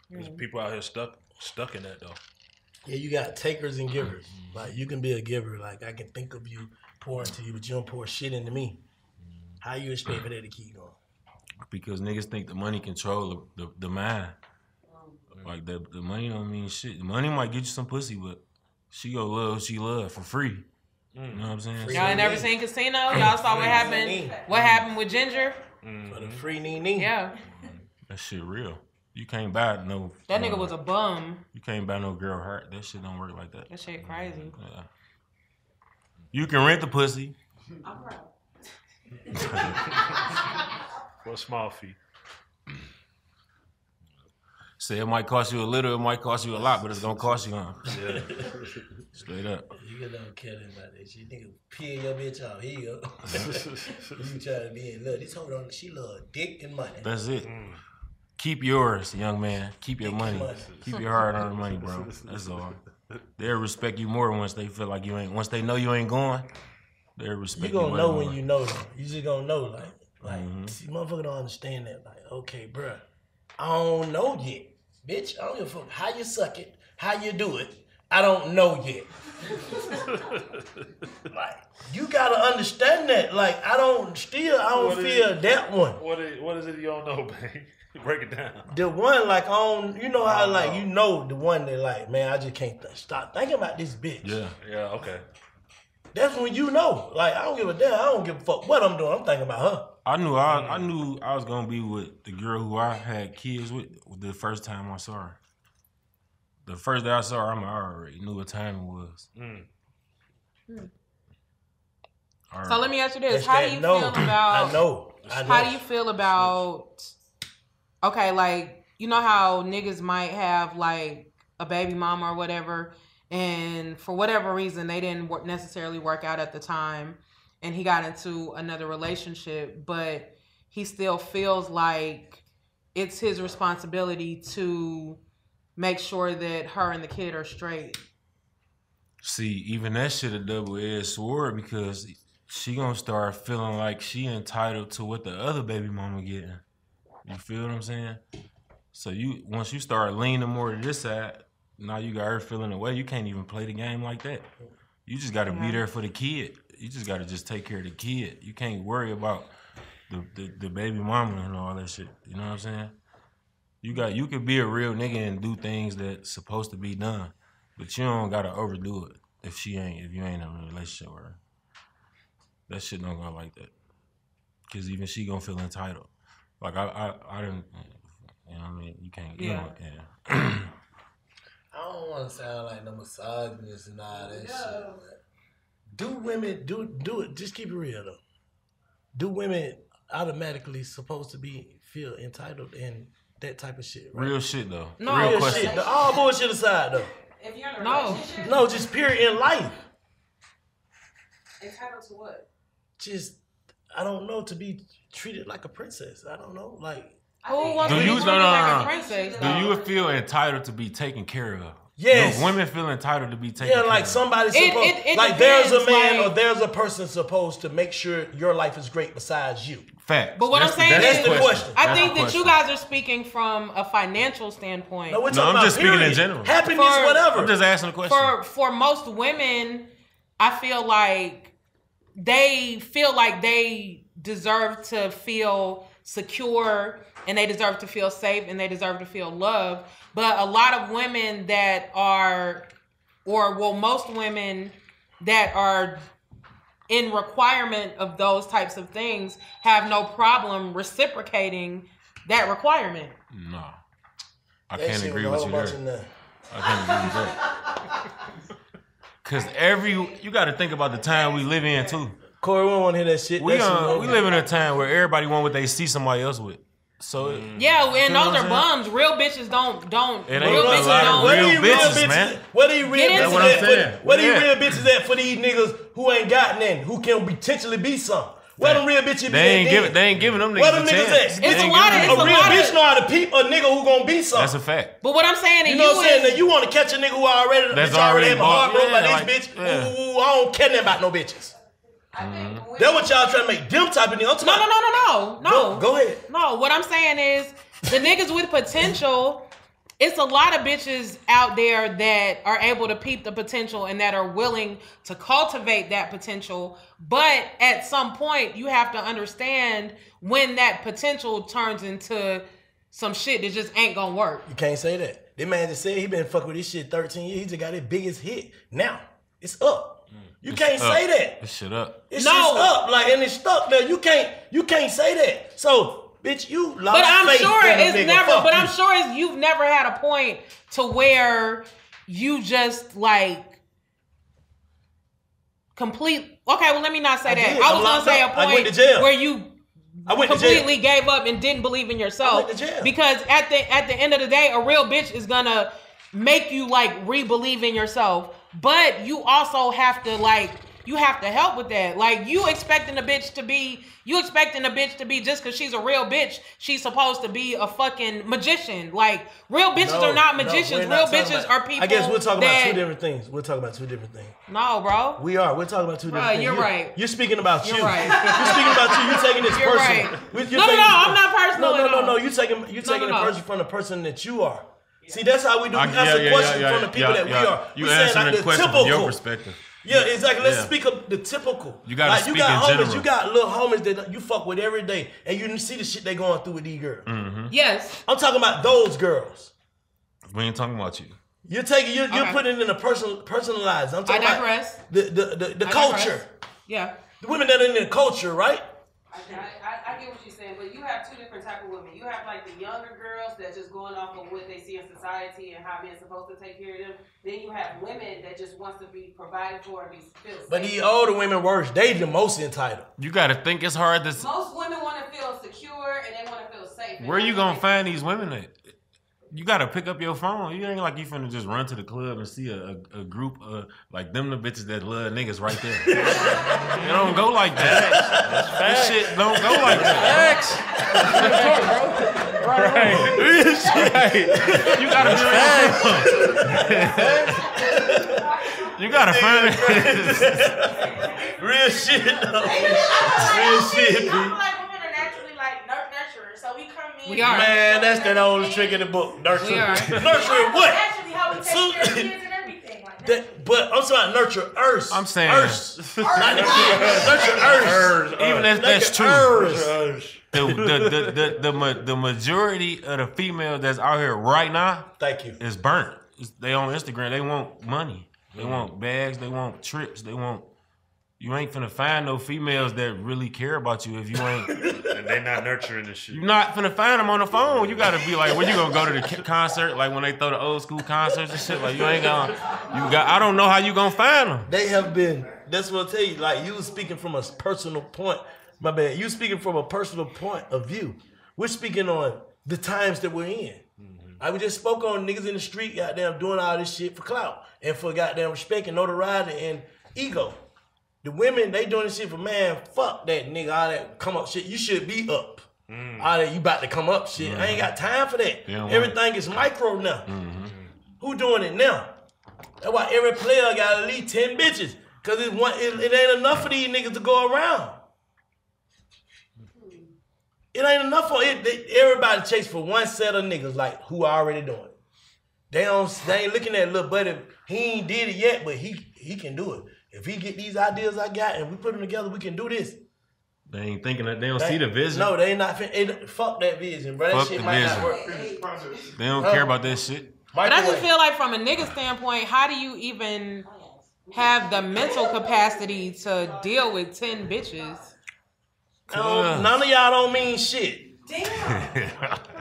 There's people out here stuck stuck in that though. Yeah, you got takers and givers. Like you can be a giver. Like I can think of you pouring to you, but you don't pour shit into me. How you expect for that to keep going? Because niggas think the money control the, the, the mind. Like the the money don't mean shit. The money might get you some pussy, but she go love what she love for free. You mm. know what I'm saying? Y'all ain't never seen Casino? Y'all saw what happened? What happened with Ginger? For the mm-hmm. free nee nee. Yeah. Mm-hmm. That shit real. You can't buy no. That no- nigga uh, was a bum. You can't buy no girl heart. That shit don't work like that. That shit crazy. Mm-hmm. Yeah. You can rent the pussy. I'm right. <laughs> For a small fee. <laughs> Say it might cost you a little, it might cost you a lot, but it's gonna cost you, huh? Yeah. <laughs> Straight up. You don't care about that shit. Nigga, peel your bitch out. Here you go. <laughs> you try to be in love. This hoe don't, she love dick and money. That's it. Keep yours, young man. Keep your Keep money. money. Keep your hard earned money, bro. That's all. They'll respect you more once they feel like you ain't. Once they know you ain't going, they'll respect You you. gonna way know more. when you know though. You just gonna know like like Mm-hmm. see motherfucker don't understand that. Like, okay, bruh, I don't know yet. Bitch, I don't give a fuck how you suck it, how you do it. I don't know yet. <laughs> like, you gotta understand that. Like, I don't still I don't What is- feel that one. What is, what is it you don't know, <laughs> man? Break it down. The one like on you know how like you know the one that like, man, I just can't th- stop thinking about this bitch. Yeah. Yeah, okay. That's when you know. Like, I don't give a damn. I don't give a fuck what I'm doing. I'm thinking about her. I knew I, I knew I was gonna be with the girl who I had kids with the first time I saw her. The first day I saw her, I, mean, I already knew what time it was. Mm. So let me ask you this: That's How do you no. feel about? I know. I know. How do you feel about? Okay, like you know how niggas might have like a baby mama or whatever, and for whatever reason they didn't necessarily work out at the time, and he got into another relationship, but he still feels like it's his responsibility to make sure that her and the kid are straight. See, even that shit a double edged sword because she gonna start feeling like she entitled to what the other baby mama getting. You feel what I'm saying? So you once you start leaning more to this side, now you got her feeling away. You can't even play the game like that. You just gotta be there for the kid. You just gotta just take care of the kid. You can't worry about the, the, the baby mama and all that shit. You know what I'm saying? You got you could be a real nigga and do things that's supposed to be done. But you don't gotta overdo it if she ain't if you ain't in a relationship with her. That shit don't go like that. Cause even she gonna feel entitled. Like I I, I didn't you know what I mean? You can't you Yeah. know, yeah. <clears throat> I don't want to sound like no misogynist and all that shit. but Do women do do it? Just keep it real though. Do women automatically supposed to be feel entitled and that type of shit? Right? Real shit though. No. Real Real question. shit. The, all bullshit aside though. If you're in a No. relationship, No, just period in life. entitled to what? Just I don't know to be treated like a princess. I don't know like. I Who wants Do to you- be no, no, no. Do you feel entitled to be taken care of? Yes. Do women feel entitled to be taken Yeah, care like of? somebody It- supposed it- it like there's a man like- or there's a person supposed to make sure your life is great besides you. Facts. But what That's I'm the- saying that's is- the That's question. I That's think the that you guys are speaking from a financial standpoint. No, we're No, I'm about just speaking in general. Happiness, For- whatever. I'm just asking a question. for for most women, I feel like they feel like they deserve to feel secure and they deserve to feel safe and they deserve to feel loved. But a lot of women that are or well most women that are in requirement of those types of things have no problem reciprocating that requirement. no. I That can't agree with you there. I can't agree with that. Cause every you got to think about the time we live in too. Corey, we don't want to hear that shit. We That shit uh, we live in a time where everybody want what they see somebody else with. So Yeah, and those I'm are saying? bums. Real bitches don't don't It ain't real bitches lot of don't Where real these real bitches, bitches, man. Where these real bitches what I'm at? saying. For, where these Yeah. real bitches at for these niggas who ain't got nothing, who can potentially be some? Where them real bitches be they ain't at giving then? they ain't giving them niggas Where them a niggas chance. at? It's ain't a lot giving of- A it's a- a real lot bitch of- know how to peep a nigga who gonna be something. That's a fact. But what I'm saying to You you, know what I'm saying? is That you want to catch a nigga who already, That's bitch already, already have my heart bought- broke by yeah, this bitch. yeah. Ooh, ooh, I don't care nothing about no bitches. Mm-hmm. That's what y'all trying to make them type of niggas. I'm talking no, no, no, no, no, no. Go, go ahead. No, what I'm saying is the niggas with potential. It's a lot of bitches out there that are able to peep the potential and that are willing to cultivate that potential. But at some point, you have to understand when that potential turns into some shit that just ain't gonna work. You can't say that. This man just said he been fucking with this shit 13 years. He just got his biggest hit. Now it's up. You can't Up. say that. This shit up. It's No. just up, like and it's stuck there. You can't, you can't say that. So, bitch, you lost But I'm faith sure it's never. But you. I'm sure it's, you've never had a point to where you just like complete. Okay, well, let me not say I that. did. I I'm was gonna locked say a up. I point went to jail. where you I went to jail. completely gave up and didn't believe in yourself. I went to jail. Because at the at the end of the day, a real bitch is gonna make you like re-believe in yourself. But you also have to like you have to help with that. Like you expecting a bitch to be you expecting a bitch to be just because she's a real bitch, she's supposed to be a fucking magician. Like real bitches No, are not magicians. we're real not bitches about- are people. I guess we're talking that, about two different things. We're talking about two different things. No, bro. We are. We're talking about two different Bruh, things. you're right. You're speaking about You're you. right. <laughs> You're speaking about you. You're taking this <laughs> You're personal. right. You're No, no, no, I'm not personal No, no, no, no. You're taking you No, taking no, the no. person from the person that you are. See, that's how we do. We I- answer yeah, yeah, questions yeah, from the yeah, people that yeah. we are. You we saying answering like the the question typical. from your perspective. Yeah, exactly. Let's Yeah. speak of the typical. You gotta like, you got homies, general. you got little homies that you fuck with every day, and you see the shit they going through with these girls. Mm-hmm. Yes. I'm talking about those girls. We ain't talking about you. You're taking you're, you're Okay. putting it in a personal personalized. I'm I talking digress. about the the the, the I culture. Yeah. The women that are in the culture, right? Get what you're saying, but you have two different type of women. You have like the younger girls that's just going off of what they see in society and how men's supposed to take care of them. Then you have women that just wants to be provided for and be feel safe. But the older women worse. They the most entitled. You got to think it's hard to. most women want to feel secure and they want to feel safe. Where you gonna find these women at? You gotta pick up your phone. You ain't like you finna just run to the club and see a, a, a group of like them the bitches that love niggas right there. <laughs> it don't go like that. This shit don't go like that. <laughs> You gotta You gotta find it. <laughs> Real shit. though. Real shit, I feel like women are naturally like nur- nurturers, so we come in. We are. Man, that's that old trick in the book. Nurture. We are. <laughs> Nurturing what? Naturally, how we take So- care of kids and everything. Like that. That, but I'm talking about nurture earth. I'm saying- Earth. Not nurture earth. Even if that's true. Earth. the, the, the, the, the, the majority of the females that's out here right now Thank you. is burnt. They on Instagram. They want money. They want bags. They want trips. They want. You ain't finna find no females that really care about you if you ain't. <laughs> and they not nurturing this shit. You not finna find them on the phone. You gotta be like, when you gonna go to the concert? Like when they throw the old school concerts and shit. Like you ain't gonna. You got. I don't know how you gonna find them. They have been. That's what I tell you. Like you was speaking from a personal point. My bad. You speaking from a personal point of view. We're speaking on the times that we're in. Mm-hmm. I we just spoke on niggas in the street, goddamn, doing all this shit for clout and for goddamn respect and notoriety and ego. The women, they doing this shit for man, fuck that nigga, all that come up shit. You should be up. All that you about to come up shit. I ain't got time for that. Everything is micro now. Who doing it now? That's why every player got at least 10 bitches. Cause it, one, it, it ain't enough for these niggas to go around. It ain't enough for it. They, everybody chase for one set of niggas like who already doing it. They don't they ain't looking at little buddy. He ain't did it yet, but he he can do it. If he get these ideas I got and we put them together, we can do this. They ain't thinking that they don't see the vision. No, they ain't not fin- it, fuck that vision, bro. That shit the might vision. not work. They don't care about that shit. But I just feel like from a nigga standpoint, how do you even have the mental capacity to deal with ten bitches? Um, none of y'all don't mean shit. Damn. <laughs>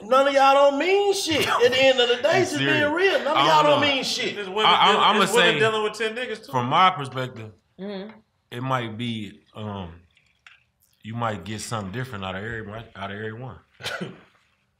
Fuck. None of y'all don't mean shit. At the end of the day, just serious. being real. None of y'all don't don't mean shit. There's women, I- I'm- dealing, I'ma women say- dealing with ten niggas too. From my perspective, Mm-hmm. it might be um, you might get something different out of every out of everyone. <laughs>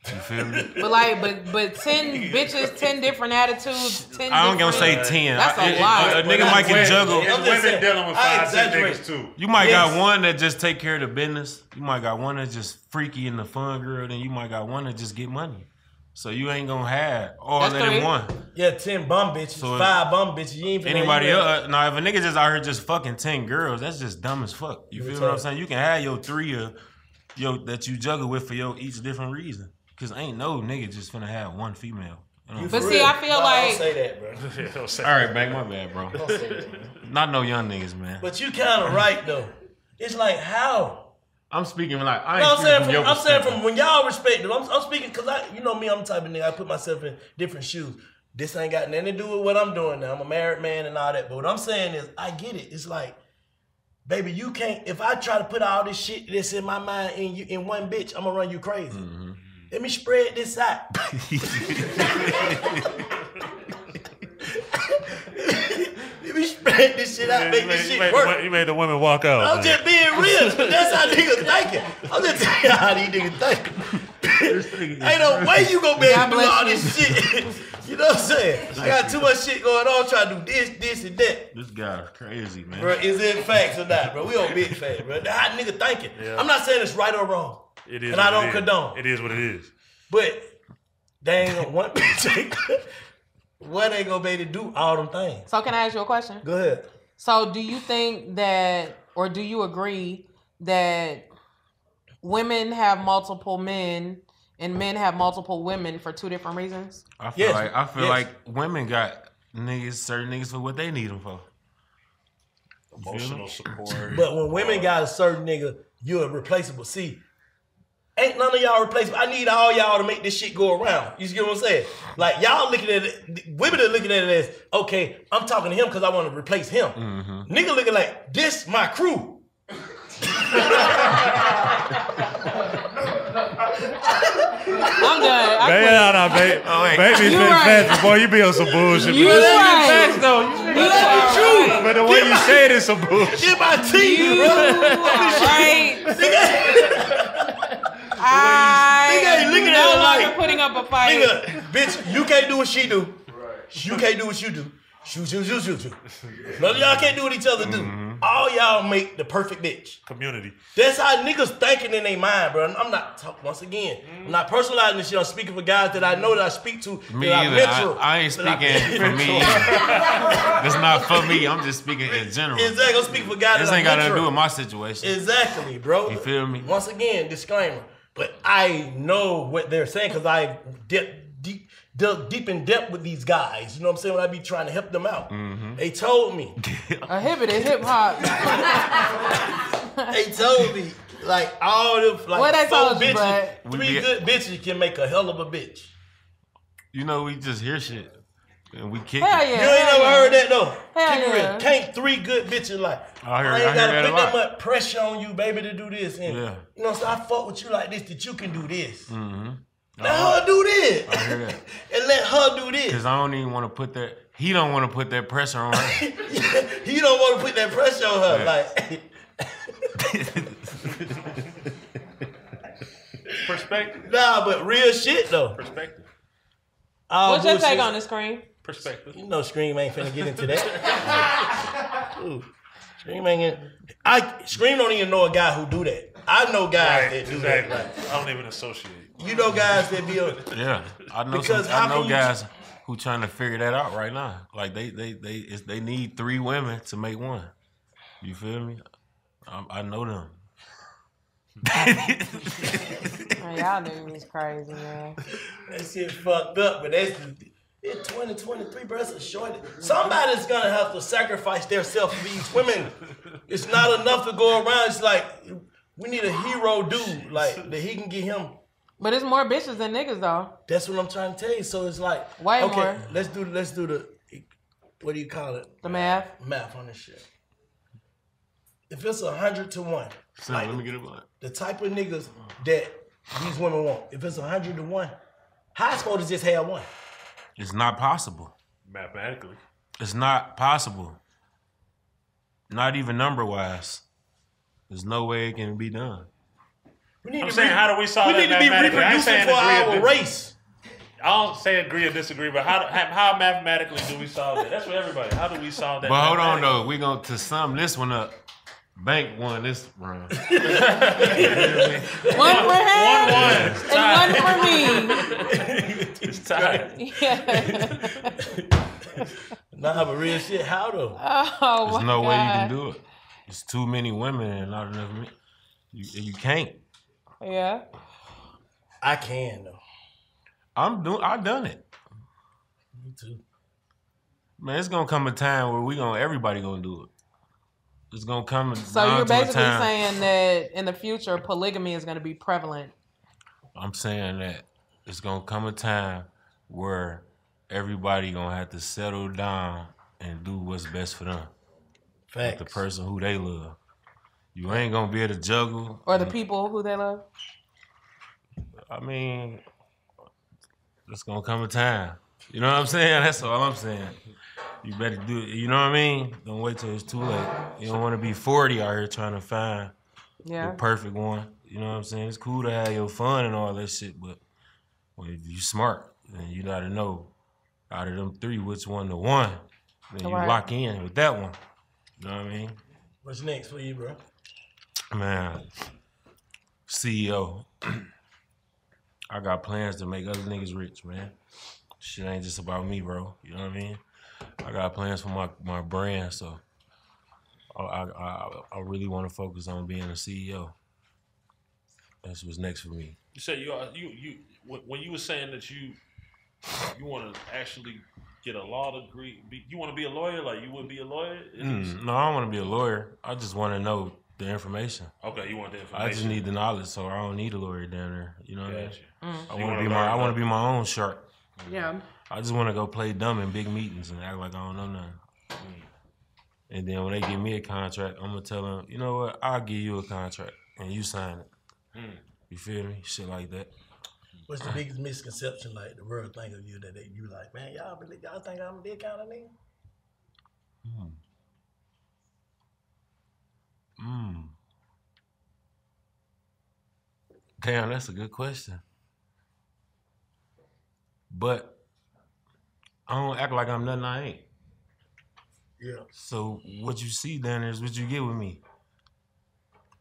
You feel me? <laughs> But like, but but ten bitches, ten different attitudes, <laughs> ten. I don't gonna say ten. That's a I- it- lot. A, a nigga might can juggle. I'm just women saying, dealing with I five, six niggas too. You might Yes. got one that just take care of the business. You might got one that's just freaky and the fun girl. Then you might got one that just get money. So you ain't gonna have all That's that in one. Yeah, ten bum bitches, So five bum bitches. You ain't Anybody you know- else? Now, if a nigga just out here just fucking ten girls, that's just dumb as fuck. You Let me feel what I'm saying? You can have your three of yo that you juggle with for your each different reason. Cause ain't no nigga just finna have one female. You know You what I'm for But see, real. I feel No, like- don't say that, bro. <laughs> Don't say- All right, back my bad, bro. Don't say that, man. Not no young niggas, man. But you kind of right though. It's like how. I'm speaking like I ain't No, I'm saying from from, your I'm saying from when y'all respect it. I'm, I'm speaking because I, you know me, I'm the type of nigga. I put myself in different shoes. This ain't got nothing to do with what I'm doing now. I'm a married man and all that. But what I'm saying is, I get it. It's like, baby, you can't. If I try to put all this shit that's in my mind in you in one bitch, I'm gonna run you crazy. Mm-hmm. Let me spread this out. <laughs> Let me spread this shit out, make you, this made, you, shit made work. the, you made the women walk out. I'm man. just being real. That's how niggas thinking. I'm just telling you how these niggas thinking. <laughs> Ain't no way you gonna be able God to do all this shit. you know what I'm saying? I got too much shit going on trying to do this, this, and that. This guy's crazy, man. Bro, is it facts or not, bro? We on big facts, bro. That's how nigga thinking. Yeah. I'm not saying it's right or wrong. It is and what I don't is. condone. It is what it is. But they ain't gonna one bitch ain't what they gonna be able to do all them things. So can I ask you a question? Go ahead. So do you think that, or do you agree that women have multiple men and men have multiple women for two different reasons? I feel Yes, like I feel yes. like women got niggas, certain niggas for what they need them for. Emotional support. But when women got a certain nigga, you're replaceable. See, ain't none of y'all replaceable. I need all y'all to make this shit go around. You get what I'm saying? Like y'all looking at it, women are looking at it as, okay, I'm talking to him because I want to replace him. Mm-hmm. Nigga looking like this my crew. <laughs> I'm done. I Baby, quit. no, no, baby. Oh, wait. Baby's You been right. fast, boy. You be on some bullshit. You but, right. though. You right. but the way you say it is some bullshit. Get my teeth, You bro. <laughs> right. <laughs> Nigga, I Nigga ain't looking am at no it longer like- putting up a fight. nigga, bitch, you can't do what she do. You can't do what you do. Shoot, shoot, shoot, shoot, shoot. None of y'all can't do what each other do. Mm-hmm. All y'all make the perfect bitch. Community. That's how niggas thinking in their mind, bro. I'm not talk, once again. I'm not personalizing this shit. I'm speaking for guys that I know that I speak to. Me that either. mentor, I, I ain't that I- speaking for me. either. <laughs> It's not for me. I'm just speaking in general. Exactly. I'm speaking for guys This that ain't got nothing to do with my situation. Exactly, bro. You feel me? Once again, disclaimer. But I know what they're saying because I dip, deep, dug deep in depth with these guys. You know what I'm saying? When I be trying to help them out, Mm-hmm. they told me. A hibbity hip hop. they told me like all them like What they four told you, bitches, bud? three be- good bitches can make a hell of a bitch. You know, we just hear shit and we kick Hell it. yeah. You ain't hell never yeah. heard that though. Hell Keep it real. Can't three good bitches like I hear- ain't I gotta put that much pressure on you, baby, to do this. And Yeah. you know, so I fuck with you like this that you can do this. Mm-hmm. Let her do this. I hear that. <laughs> and let her do this. Cause I don't even want to put that. He don't want to put that pressure on her. <laughs> you don't want to put that pressure on her. Yeah. Like, <laughs> Perspective. nah, but real shit though. Perspective. All What's your bullshit. take on the screen? Perspective. You know, Scream ain't finna get into that. <laughs> Ooh, Scream ain't. I Scream don't even know a guy who do that. I know guys Right, that do exactly. that. Like, I don't even associate. you know guys that be. On, yeah, I know. Because some, I know can you- guys who trying to figure that out right now. Like they they they it's, they need three women to make one. You feel me? I, I know them. Man, <laughs> y'all niggas crazy, man. that shit fucked up, but that's. In 2023, bro, it's a short. Somebody's gonna have to sacrifice themselves for these women. It's not enough to go around. It's like we need a hero dude, like that he can get him But it's more bitches than niggas though. That's what I'm trying to tell you. So it's like, Way okay, more. let's do let's do the what do you call it? The math. Math on this shit. If it's a hundred to one, So like let me get it. One. the type of niggas that these women want, if it's a hundred to one, high supposed to just have one? It's not possible. Mathematically. It's not possible. Not even number wise. There's no way it can be done. We need I'm to saying, how do we solve we that need to be? I reproducing for our race. I don't say agree or disagree, but how, how how mathematically do we solve that? That's for everybody. How do we solve that? But hold on though, we're gonna to sum this one up. Bank won this round. <laughs> One for him One one. It's and one for me. <laughs> It's tied. Yeah. Nah, but real shit, how though? <laughs> Oh There's no God. way you can do it. It's too many women and not enough men. You, you can't. Yeah. I can though. I'm doing. I done it. Me too. Man, it's gonna come a time where we gonna everybody gonna do it. It's gonna come. So you're basically saying that in the future polygamy is going to be prevalent. I'm saying that it's gonna come a time where everybody gonna have to settle down and do what's best for them. with The person who they love. You ain't gonna be able to juggle. Or the people who they love. I mean, it's gonna come a time. You know what I'm saying? <laughs> That's all I'm saying. You better do it. You know what I mean? Don't wait till it's too late. You don't want to be 40 out here trying to find Yeah. the perfect one. You know what I'm saying? It's cool to have your fun and all that shit, but when if you smart, then you gotta know out of them three which one the one. Then you Right. lock in with that one. You know what I mean? What's next for you, bro? Man, CEO. <clears throat> I got plans to make other niggas rich, man. Shit ain't just about me, bro. You know what I mean? I got plans for my, my brand, so I I, I, I really want to focus on being a CEO. That's what's next for me. You said you are you you when when you were saying that you you want to actually get a law degree. Be, you want to be a lawyer? Like you would be a lawyer? Mm, no, I don't want to be a lawyer. I just want to know the information. Okay, you want the information. I just need the knowledge, so I don't need a lawyer down there. You know what I mean? Gotcha. I You want to wanna be my I want to be my own shark. Yeah. I just want to go play dumb in big meetings and act like I don't know nothing. And then when they give me a contract, I'm gonna tell them, you know what? I'll give you a contract and you sign it. Mm. You feel me? Shit like that. What's the biggest misconception like the world think of you that they, you like, man, y'all believe y'all think I'm this kind of nigga? Mm. Damn, that's a good question. But I don't act like I'm nothing I ain't. Yeah. So what you see down there is what you get with me.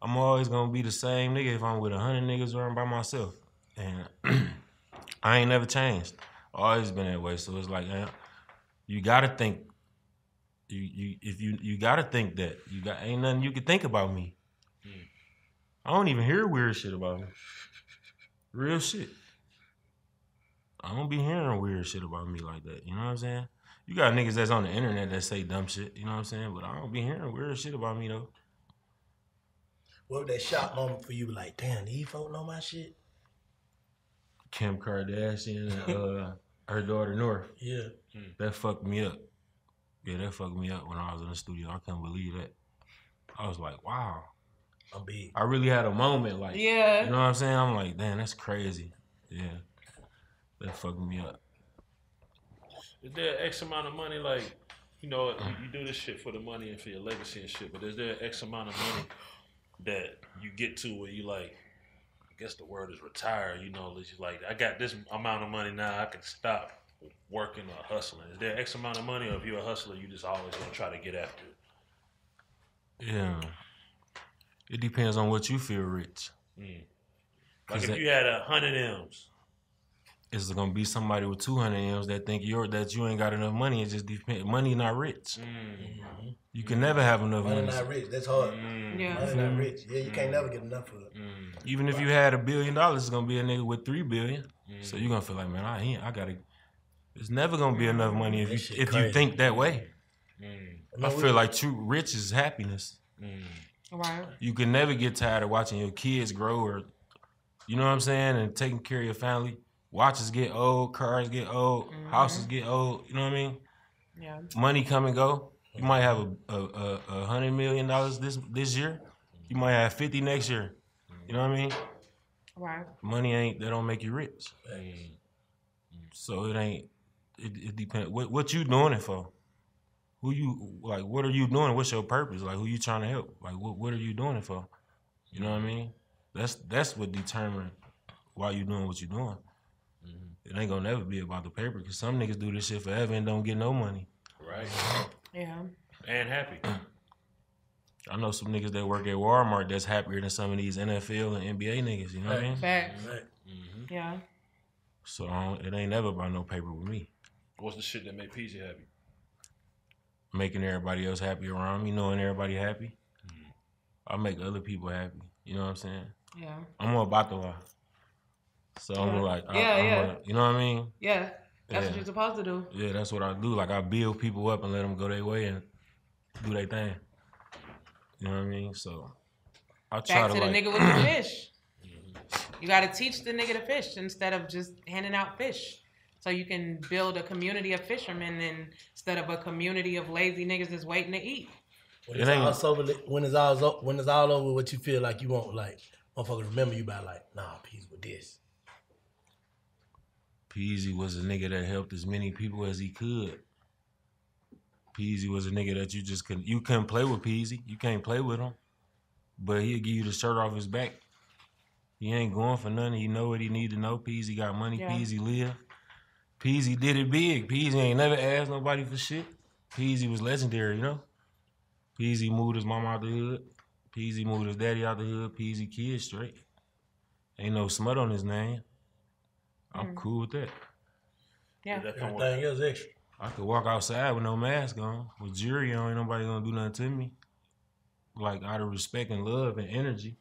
I'm always gonna be the same nigga if I'm with a hundred niggas or I'm by myself. And <clears throat> I ain't never changed. Always been that way. So it's like, man, you gotta think. You you if you you gotta think that you got ain't nothing you can think about me. Hmm. I don't even hear weird shit about me. Real shit. I don't be hearing weird shit about me like that. You know what I'm saying? You got niggas that's on the internet that say dumb shit. You know what I'm saying? But I don't be hearing weird shit about me though. What was that shock moment for you? Like, damn, these folk know my shit? Kim Kardashian and uh, her daughter North. Yeah. That fucked me up. Yeah, that fucked me up when I was in the studio. I couldn't believe that. I was like, wow. I'm big. I really had a moment like, Yeah. you know what I'm saying? I'm like, damn, that's crazy. Yeah. That fucked me up. Is there X amount of money? Like, you know, you, you do this shit for the money and for your legacy and shit. But is there X amount of money that you get to where you like? Guess the word is retire. You know, you like, I got this amount of money now. I can stop working or hustling. Is there X amount of money, or if you're a hustler, you just always gonna try to get after it? Yeah. It depends on what you feel rich. Mm. Like 'Cause if that- you had a hundred M's, Is it gonna be somebody with 200 M's that think you're that you ain't got enough money? It just depends. Money not rich. Mm. You can never have enough Money money. not rich. That's hard. Mm. Yeah. Money not mm-hmm. rich. Yeah, you can't never get enough of it. Mm. Even if you had a billion dollars, it's gonna be a nigga with three billion. So you're gonna feel like, man, I ain't, I gotta. It's never gonna be enough money if That you shit if you think that way. I, I feel like true rich is happiness. Right. You can never get tired of watching your kids grow or, you know what I'm saying, and taking care of your family. Watches get old, cars get old, mm-hmm. houses get old. You know what I mean? Yeah. money come and go. You might have a a, a, a hundred million dollars this this year. You might have fifty next year. You know what I mean? Right. Money ain't that don't make you rich. So it ain't. It, it depends. What what you doing it for? Who you like? What are you doing? What's your purpose? Like who you trying to help? Like what what are you doing it for? You know what I mean? That's that's what determine why you doing what you doing. It ain't gonna never be about the paper because some niggas do this shit forever and don't get no money. right? Yeah. And happy. I know some niggas that work at Walmart that's happier than some of these NFL and NBA niggas. You know what I mean? Facts. Right. Mm-hmm. Yeah. So I don't, it ain't never about no paper with me. What's the shit that made Peezy happy? Making everybody else happy around me, knowing everybody happy. Mm. I make other people happy. You know what I'm saying? Yeah. I'm more about the life. So I'm like, I, Yeah, I'm yeah. gonna- you know what I mean? Yeah. That's Yeah. what you're supposed to do. Yeah, that's what I do. Like I build people up and let them go their way and do their thing. You know what I mean? So I try Back to, to the like, nigga with the <clears throat> fish. You got to teach the nigga to fish instead of just handing out fish. So you can build a community of fishermen and instead of a community of lazy niggas that's waiting to eat. When It it's, ain't- all over, when it's all when it's all over, what you feel like you want, like motherfucker, remember you by like, nah, peace with this. Peezy was a nigga that helped as many people as he could. Peezy was a nigga that you just couldn't you couldn't play with Peezy. You can't play with him. But he'll give you the shirt off his back. He ain't going for nothing. He know what he need to know. Peezy got money. Yeah. Peezy live. Peezy did it big. Peezy ain't never asked nobody for shit. Peezy was legendary, you know. Peezy moved his mom out the hood. Peezy moved his daddy out the hood. Peezy kid straight. Ain't no smut on his name. I'm mm. cool with that. Yeah. That come with- Everything else extra. I could walk outside with no mask on, with jury on. Ain't nobody gonna do nothing to me. Like out of respect and love and energy.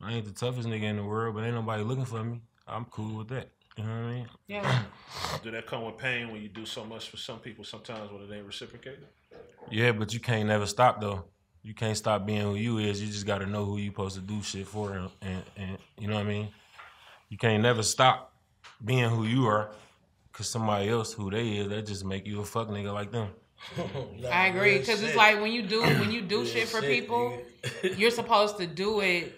I ain't the toughest nigga in the world, but ain't nobody looking for me. I'm cool with that. You know what I mean? Yeah. <clears throat> Do that come with pain when you do so much for some people sometimes when it ain't reciprocated? Yeah, but you can't never stop though. You can't stop being who you is. You just gotta know who you supposed to do shit for, and, and, and you know what I mean. You can't never stop being who you are, cause somebody else who they is that just make you a fuck nigga like them. <laughs> Nah, I agree real because it's like when you do when you do shit for shit, people, nigga. you're supposed to do it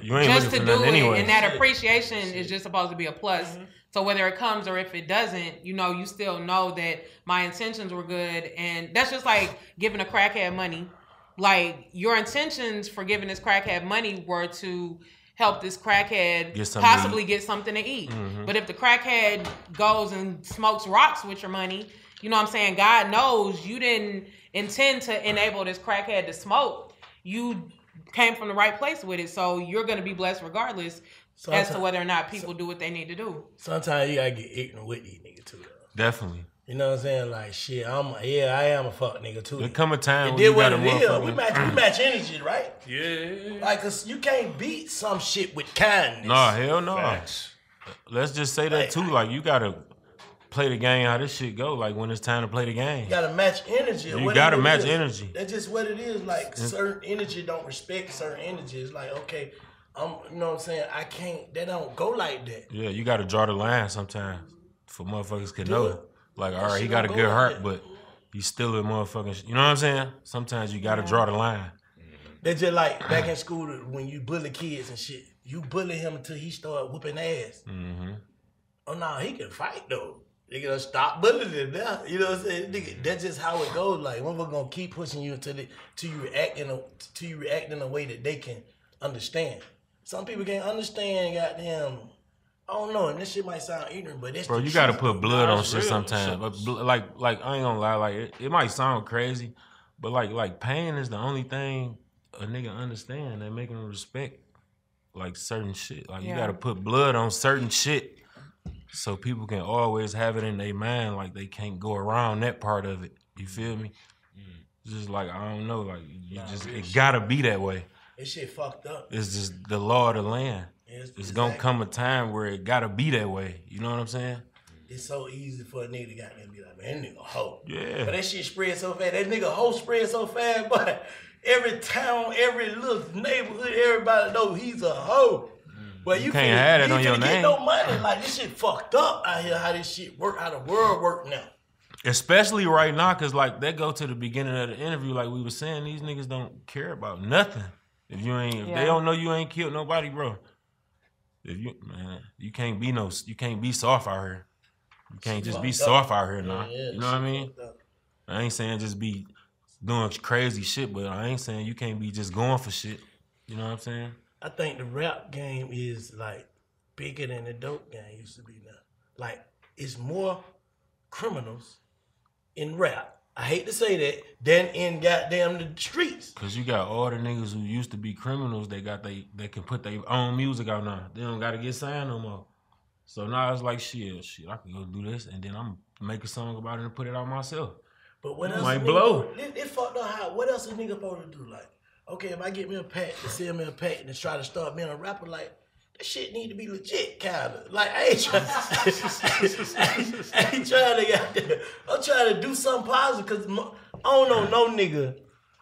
You ain't just to do it, anyway. and that Shit. appreciation is just supposed to be a plus. Mm-hmm. So whether it comes or if it doesn't, you know, you still know that my intentions were good, and that's just like giving a crackhead money. Like your intentions for giving this crackhead money were to help this crackhead Get possibly get something to eat. Mhm. But if the crackhead goes and smokes rocks with your money, you know what I'm saying? God knows you didn't intend to enable this crackhead to smoke. You came from the right place with it. So you're going to be blessed regardless as to whether or not people do what they need to do. Sometimes you gotta get ignorant with these niggas too. Though. Definitely. You know what I'm saying? Like shit, I'm yeah, I am a fuck nigga too. There come a time It when did you what got a it is. We match, we mm. match energy, right? Yeah. Like, cause you can't beat some shit with kindness. Nah, hell no. Facts. Let's just say that Like, too. Like you gotta play the game how this shit go. Like when it's time to play the game. You gotta match energy. You What gotta match is. energy. That's just what it is. Like certain energy don't respect certain energy. It's like okay, I'm. You know what I'm saying? I can't. They don't go like that. Yeah, you gotta draw the line sometimes for motherfuckers can know it. It. Like, all right, he got a good heart, that. but he's still a motherfucking. sh- You know what I'm saying? Sometimes you gotta draw the line. They just like back in school when you bully kids and shit. You bully him until he start whooping ass. hmm Oh no, he can fight though. They gonna stop bullying him now. You know what I'm saying? Nigga, that's just how it goes. Like when we're gonna keep pushing you until the till you react in a till you react in a way that they can understand. Some people can't understand goddamn I don't know, and this shit might sound ignorant, but it's Bro, the you gotta put blood on shit sometimes. But like, like I ain't gonna lie. Like it, it might sound crazy, but like, like pain is the only thing a nigga understand that make him respect like certain shit. Like you gotta put blood on certain shit, so people can always have it in their mind. Like they can't go around that part of it. You feel me? It's Just like I don't know. Like you Nah, just it shit. gotta be that way. This shit fucked up. It's just the law of the land. It's, It's gonna exactly. come a time where it gotta be that way. You know what I'm saying? It's so easy for a nigga to goddamn be like, man, that nigga hoe. Yeah. But that shit spread so fast. That nigga hoe spread so fast, <laughs> but every town, every little neighborhood, everybody know he's a hoe. Mm. But you, can't finna- have that you on your finna get name. no money. Like this shit fucked up out here. How this shit work? How the world work now? Especially right now, cause like that go to the beginning of the interview, like we were saying, these niggas don't care about nothing. If you ain't, if they don't know you ain't killed nobody, bro. If you man, you can't be no, you can't be soft out here. You can't just be soft out here now. You know what I mean? I ain't saying just be doing crazy shit, but I ain't saying you can't be just going for shit. You know what I'm saying? I think the rap game is like bigger than the dope game used to be now. Like it's more criminals in rap. I hate to say that, than in goddamn the streets. Cause you got all the niggas who used to be criminals, they got they they can put their own music out now. They don't gotta get signed no more. So now it's like shit, shit, I can go do this and then I'm make a song about it and put it out myself. But what else? might blow. It, it fucked up how. What else is nigga supposed to do? Like, okay, if I get me a pack to sell me a pack and try to start being a rapper, like shit need to be legit, kinda. Like I ain't trying. <laughs> I ain't trying to. Goddamn, I'm trying to do something positive because I don't know no nigga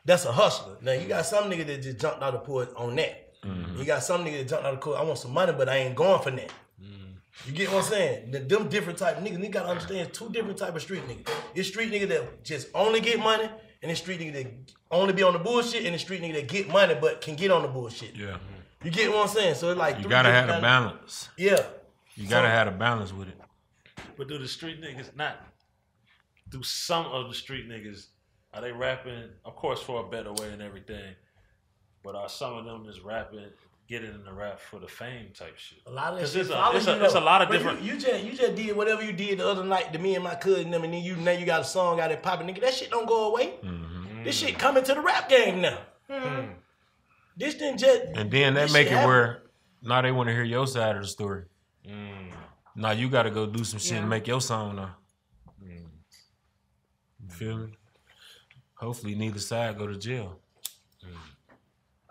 that's a hustler. Now you got some nigga that just jumped out of the pool on that. Mm-hmm. You got some nigga that jumped out of the pool. I want some money, but I ain't going for that. Mm-hmm. You get what I'm saying? The, them different type of niggas, nigga gotta understand two different type of street niggas. It's street nigga that just only get money, and it's street nigga that only be on the bullshit, and the street nigga that get money but can get on the bullshit. Yeah. You get what I'm saying? So it's like You gotta have a balance. Yeah. You gotta So- have a balance with it. But do the street niggas not? Do some of the street niggas Are they rapping, of course, for a better way and everything? But are some of them just rapping, getting in the rap for the fame type shit? A lot of that 'Cause shit it's a- it's a- it's a lot of Bro, different- You, you just you just did whatever you did the other night to me and my cousin them, and then you now you got a song out there popping, nigga. That shit don't go away. Mm-hmm. This shit coming to the rap game now. This didn't just And then that this make it happen. where now they want to hear your side of the story. Mm. Now you got to go do some shit Yeah. and make your song now. Mm. You feel me? Hopefully neither side go to jail.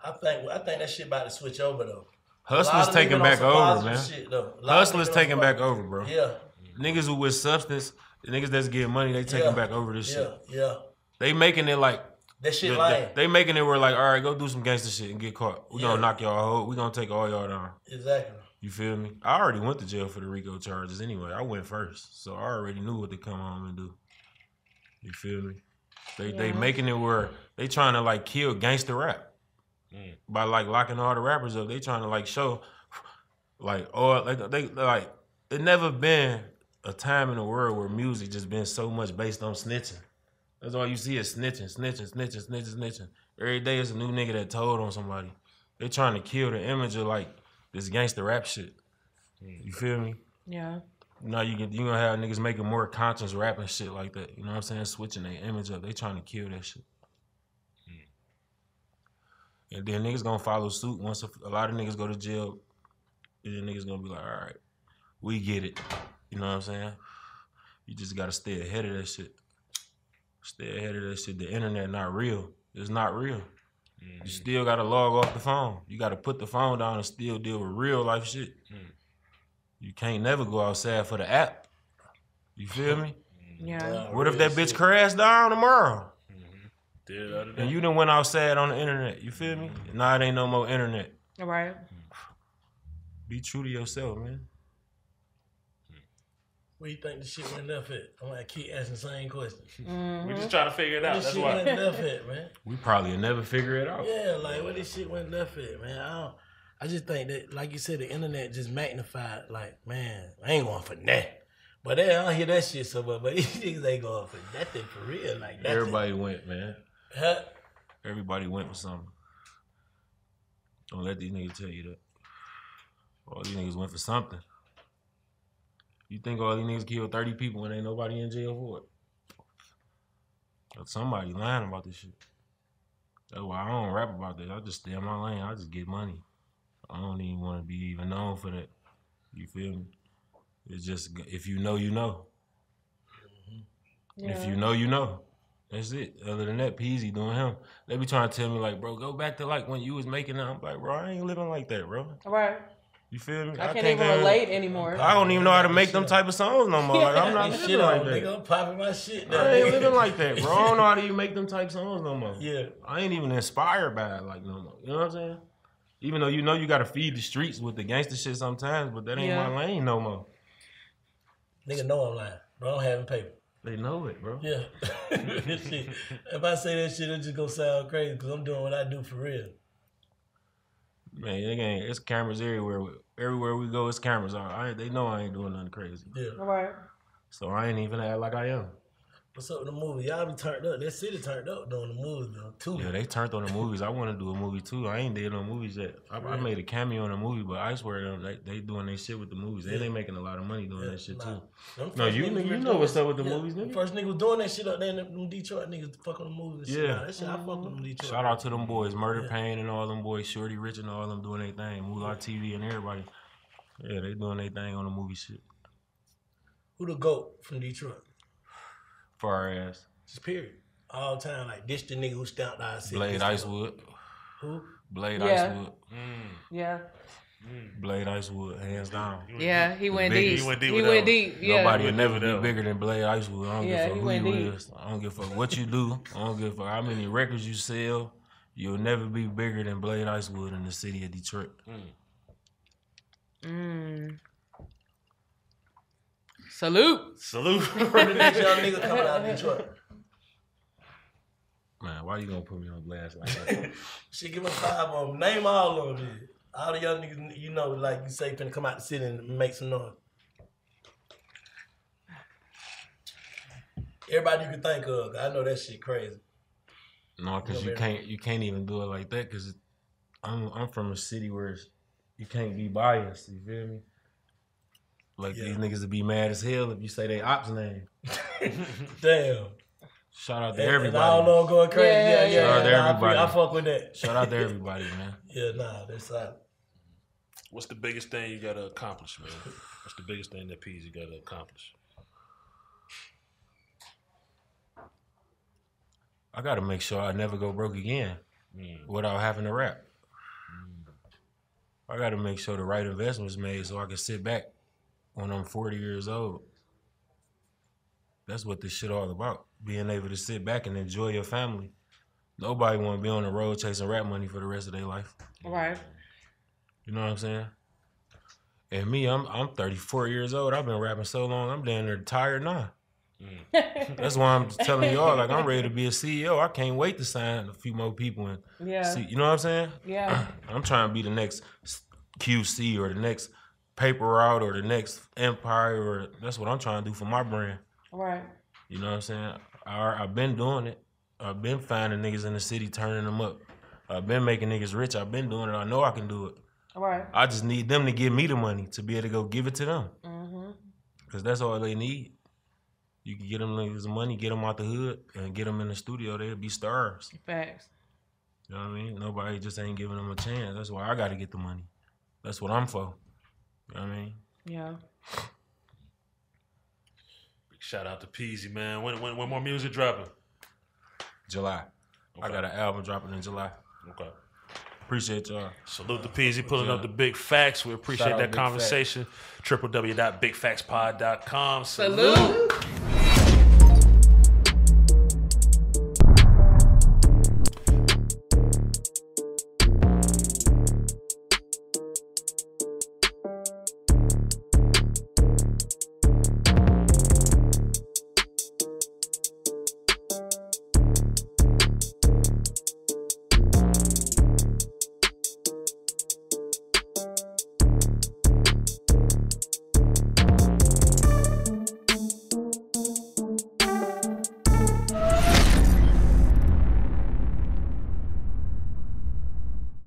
I think I think that shit about to switch over though. A lot Hustlers taking back over, man. Shit, though. A lot of Hustlers taking back over, bro. Yeah, Niggas who with substance, the niggas that's getting money, they taking Yeah. back over this yeah, shit. yeah. They making it like That shit they, lying. they making it where like, all right, go do some gangster shit and get caught. We Yeah. gonna knock y'all whole. We gonna take all y'all down. Exactly. You feel me? I already went to jail for the RICO charges anyway. I went first, so I already knew what to come home and do. You feel me? They they making it where they trying to like kill gangster rap Mm. by like locking all the rappers up. They trying to like show like oh like they like it never been a time in the world where music just been so much based on snitching. That's all you see is snitching, snitching, snitching, snitching, snitching. Every day is a new nigga that told on somebody. They trying to kill the image of like this gangster rap shit. You feel me? Yeah. Now you get you gonna have niggas making more conscious rapping shit like that. You know what I'm saying? Switching their image up. They trying to kill that shit. Hmm. And then niggas gonna follow suit once a, a lot of niggas go to jail. And then niggas gonna be like, all right, we get it. You know what I'm saying? You just gotta stay ahead of that shit. Stay ahead of that shit. The internet not real. It's not real. You still gotta log off the phone. You gotta put the phone down and still deal with real life shit. You can't never go outside for the app. You feel me? Yeah. What if that bitch crashed down tomorrow? Did the other day. And you done went outside on the internet. You feel me? Now it ain't no more internet. All right. Be true to yourself, man. Where you think the shit went left at? I'm gonna keep asking the same question. Mm-hmm. we just trying to figure it out. Where this That's shit why. went left at, man? <laughs> We probably never figure it out. Yeah, like where this shit went left at, man. I don't. I just think that, like you said, the internet just magnified. Like, man, I ain't going for that. But they, I don't hear that shit so much. But <laughs> these niggas ain't going for nothing for real. Like nothing. Everybody went, man. Huh? Everybody went for something. Don't let these niggas tell you that. All these niggas went for something. You think all these niggas killed 30 people and ain't nobody in jail for it? But somebody lying about this shit. That's why I don't rap about this. I just stay in my lane. I just get money. I don't even want to be even known for that. You feel me? It's just if you know, you know. If you know, you know. That's it. Other than that, Peezy doing him. They be trying to tell me like, bro, go back to like when you was making that. I'm like, bro, I ain't living like that, bro. All right. You feel me? I can't even relate anymore. I don't even know how to make them type of songs no more. Like, I'm <laughs> not This living shit like on, that. nigga. I'm popping my shit now. I ain't living like that, bro. I don't know how to even make them type songs no more. Yeah. I ain't even inspired by it like no more. You know what I'm saying? Even though you know you gotta feed the streets with the gangster shit sometimes, but that ain't Yeah. my lane no more. Nigga know I'm lying, bro. I'm having paper. They know it, bro. Yeah. <laughs> This if I say that shit, it's just gonna sound crazy because I'm doing what I do for real. Man, it ain't, it's cameras everywhere. Everywhere we go, it's cameras. I, I, they know I ain't doing nothing crazy. Yeah. All right. So I ain't even act like I am. What's up with the movie? Y'all be turned up. That city turned up doing the movie though. Too. Yeah, they turned on the movies. I want to do a movie too. I ain't did no movies yet. I, I made a cameo in a movie, but I swear them they, they doing their shit with the movies. They they making a lot of money doing that shit nah. too. No, you nigga- you know what's up with the yeah, movies, nigga. First nigga was doing that shit up there. in them Detroit niggas fuck on the movies. Yeah. Nah, that shit I fuck with them Detroit. Shout out to them boys, Murder Pain and all them boys, Shorty Rich and all them doing their thing, Moolah TV and everybody. Yeah, they doing their thing on the movie shit. Who the goat from Detroit? Far ass Just period. All time like this the nigga who stamped our city. Blade This the- Icewood, Who? Blade Yeah. Icewood, mm. Yeah. Mm. Blade Icewood, hands down. Yeah. He went biggest- deep. He went deep He went deep. Yeah. Nobody will never be bigger than Blade Icewood. I don't Yeah, give he a fuck went who you deep. is. I don't give a fuck what you do. I don't give a fuck how many records you sell. You'll never be bigger than Blade Icewood in the city of Detroit. Mm. mm. Salute. Salute. Who the next young nigga coming out of Detroit? Man, why you gonna put me on blast like that? <laughs> she give us five of them. Name all of them. All the young niggas you know, like you say, finna come out the city and make some noise. Everybody you can think of. I know that shit crazy. No, because you Yeah, can't you can't even do it like that. Because I'm I'm from a city where it's, you can't be biased. You feel me? Like Yeah. these niggas would be mad as hell if you say they ops name. <laughs> Damn. Shout out to And, and everybody. I don't know going crazy. Yeah, Yeah, yeah. yeah, Shout out to Nah, I, everybody. feel- I fuck with that. Shout out to <laughs> everybody, man. yeah, nah, that's uh, What's the biggest thing you gotta accomplish, man? What's the biggest thing that P's you gotta accomplish? I gotta make sure I never go broke again Mm. without having to rap. I gotta make sure the right investments made so I can sit back when I'm 40 years old. That's what this shit all about. Being able to sit back and enjoy your family. Nobody wanna be on the road chasing rap money for the rest of their life. Right. You know what I'm saying? And me, I'm I'm 34 years old. I've been rapping so long, I'm damn near tired now. Mm. That's why I'm <laughs> telling y'all, like I'm ready to be a CEO. I can't wait to sign a few more people and Yeah. see. You know what I'm saying? Yeah. <clears throat> I'm trying to be the next QC or the next paper route or the next empire or that's what I'm trying to do for my brand. Right. You know what I'm saying? I, I've been doing it. I've been finding niggas in the city, turning them up. I've been making niggas rich. I've been doing it. I know I can do it. Right. I just need them to give me the money to be able to go give it to them. Mm-hmm. Cause that's all they need. You can get them niggas the money, get them out the hood, and get them in the studio. They'll be stars. Facts. You know what I mean? Nobody just ain't giving them a chance. That's why I got to get the money. That's what I'm for. You know what I mean? Yeah. Big shout out to Peezy, man. When when when more music dropping? July. I got an album dropping in July. Okay. Appreciate y'all. Salute to Peezy pulling up the big facts. We appreciate Shout out that Big conversation. www.bigfactspod.com. Salute.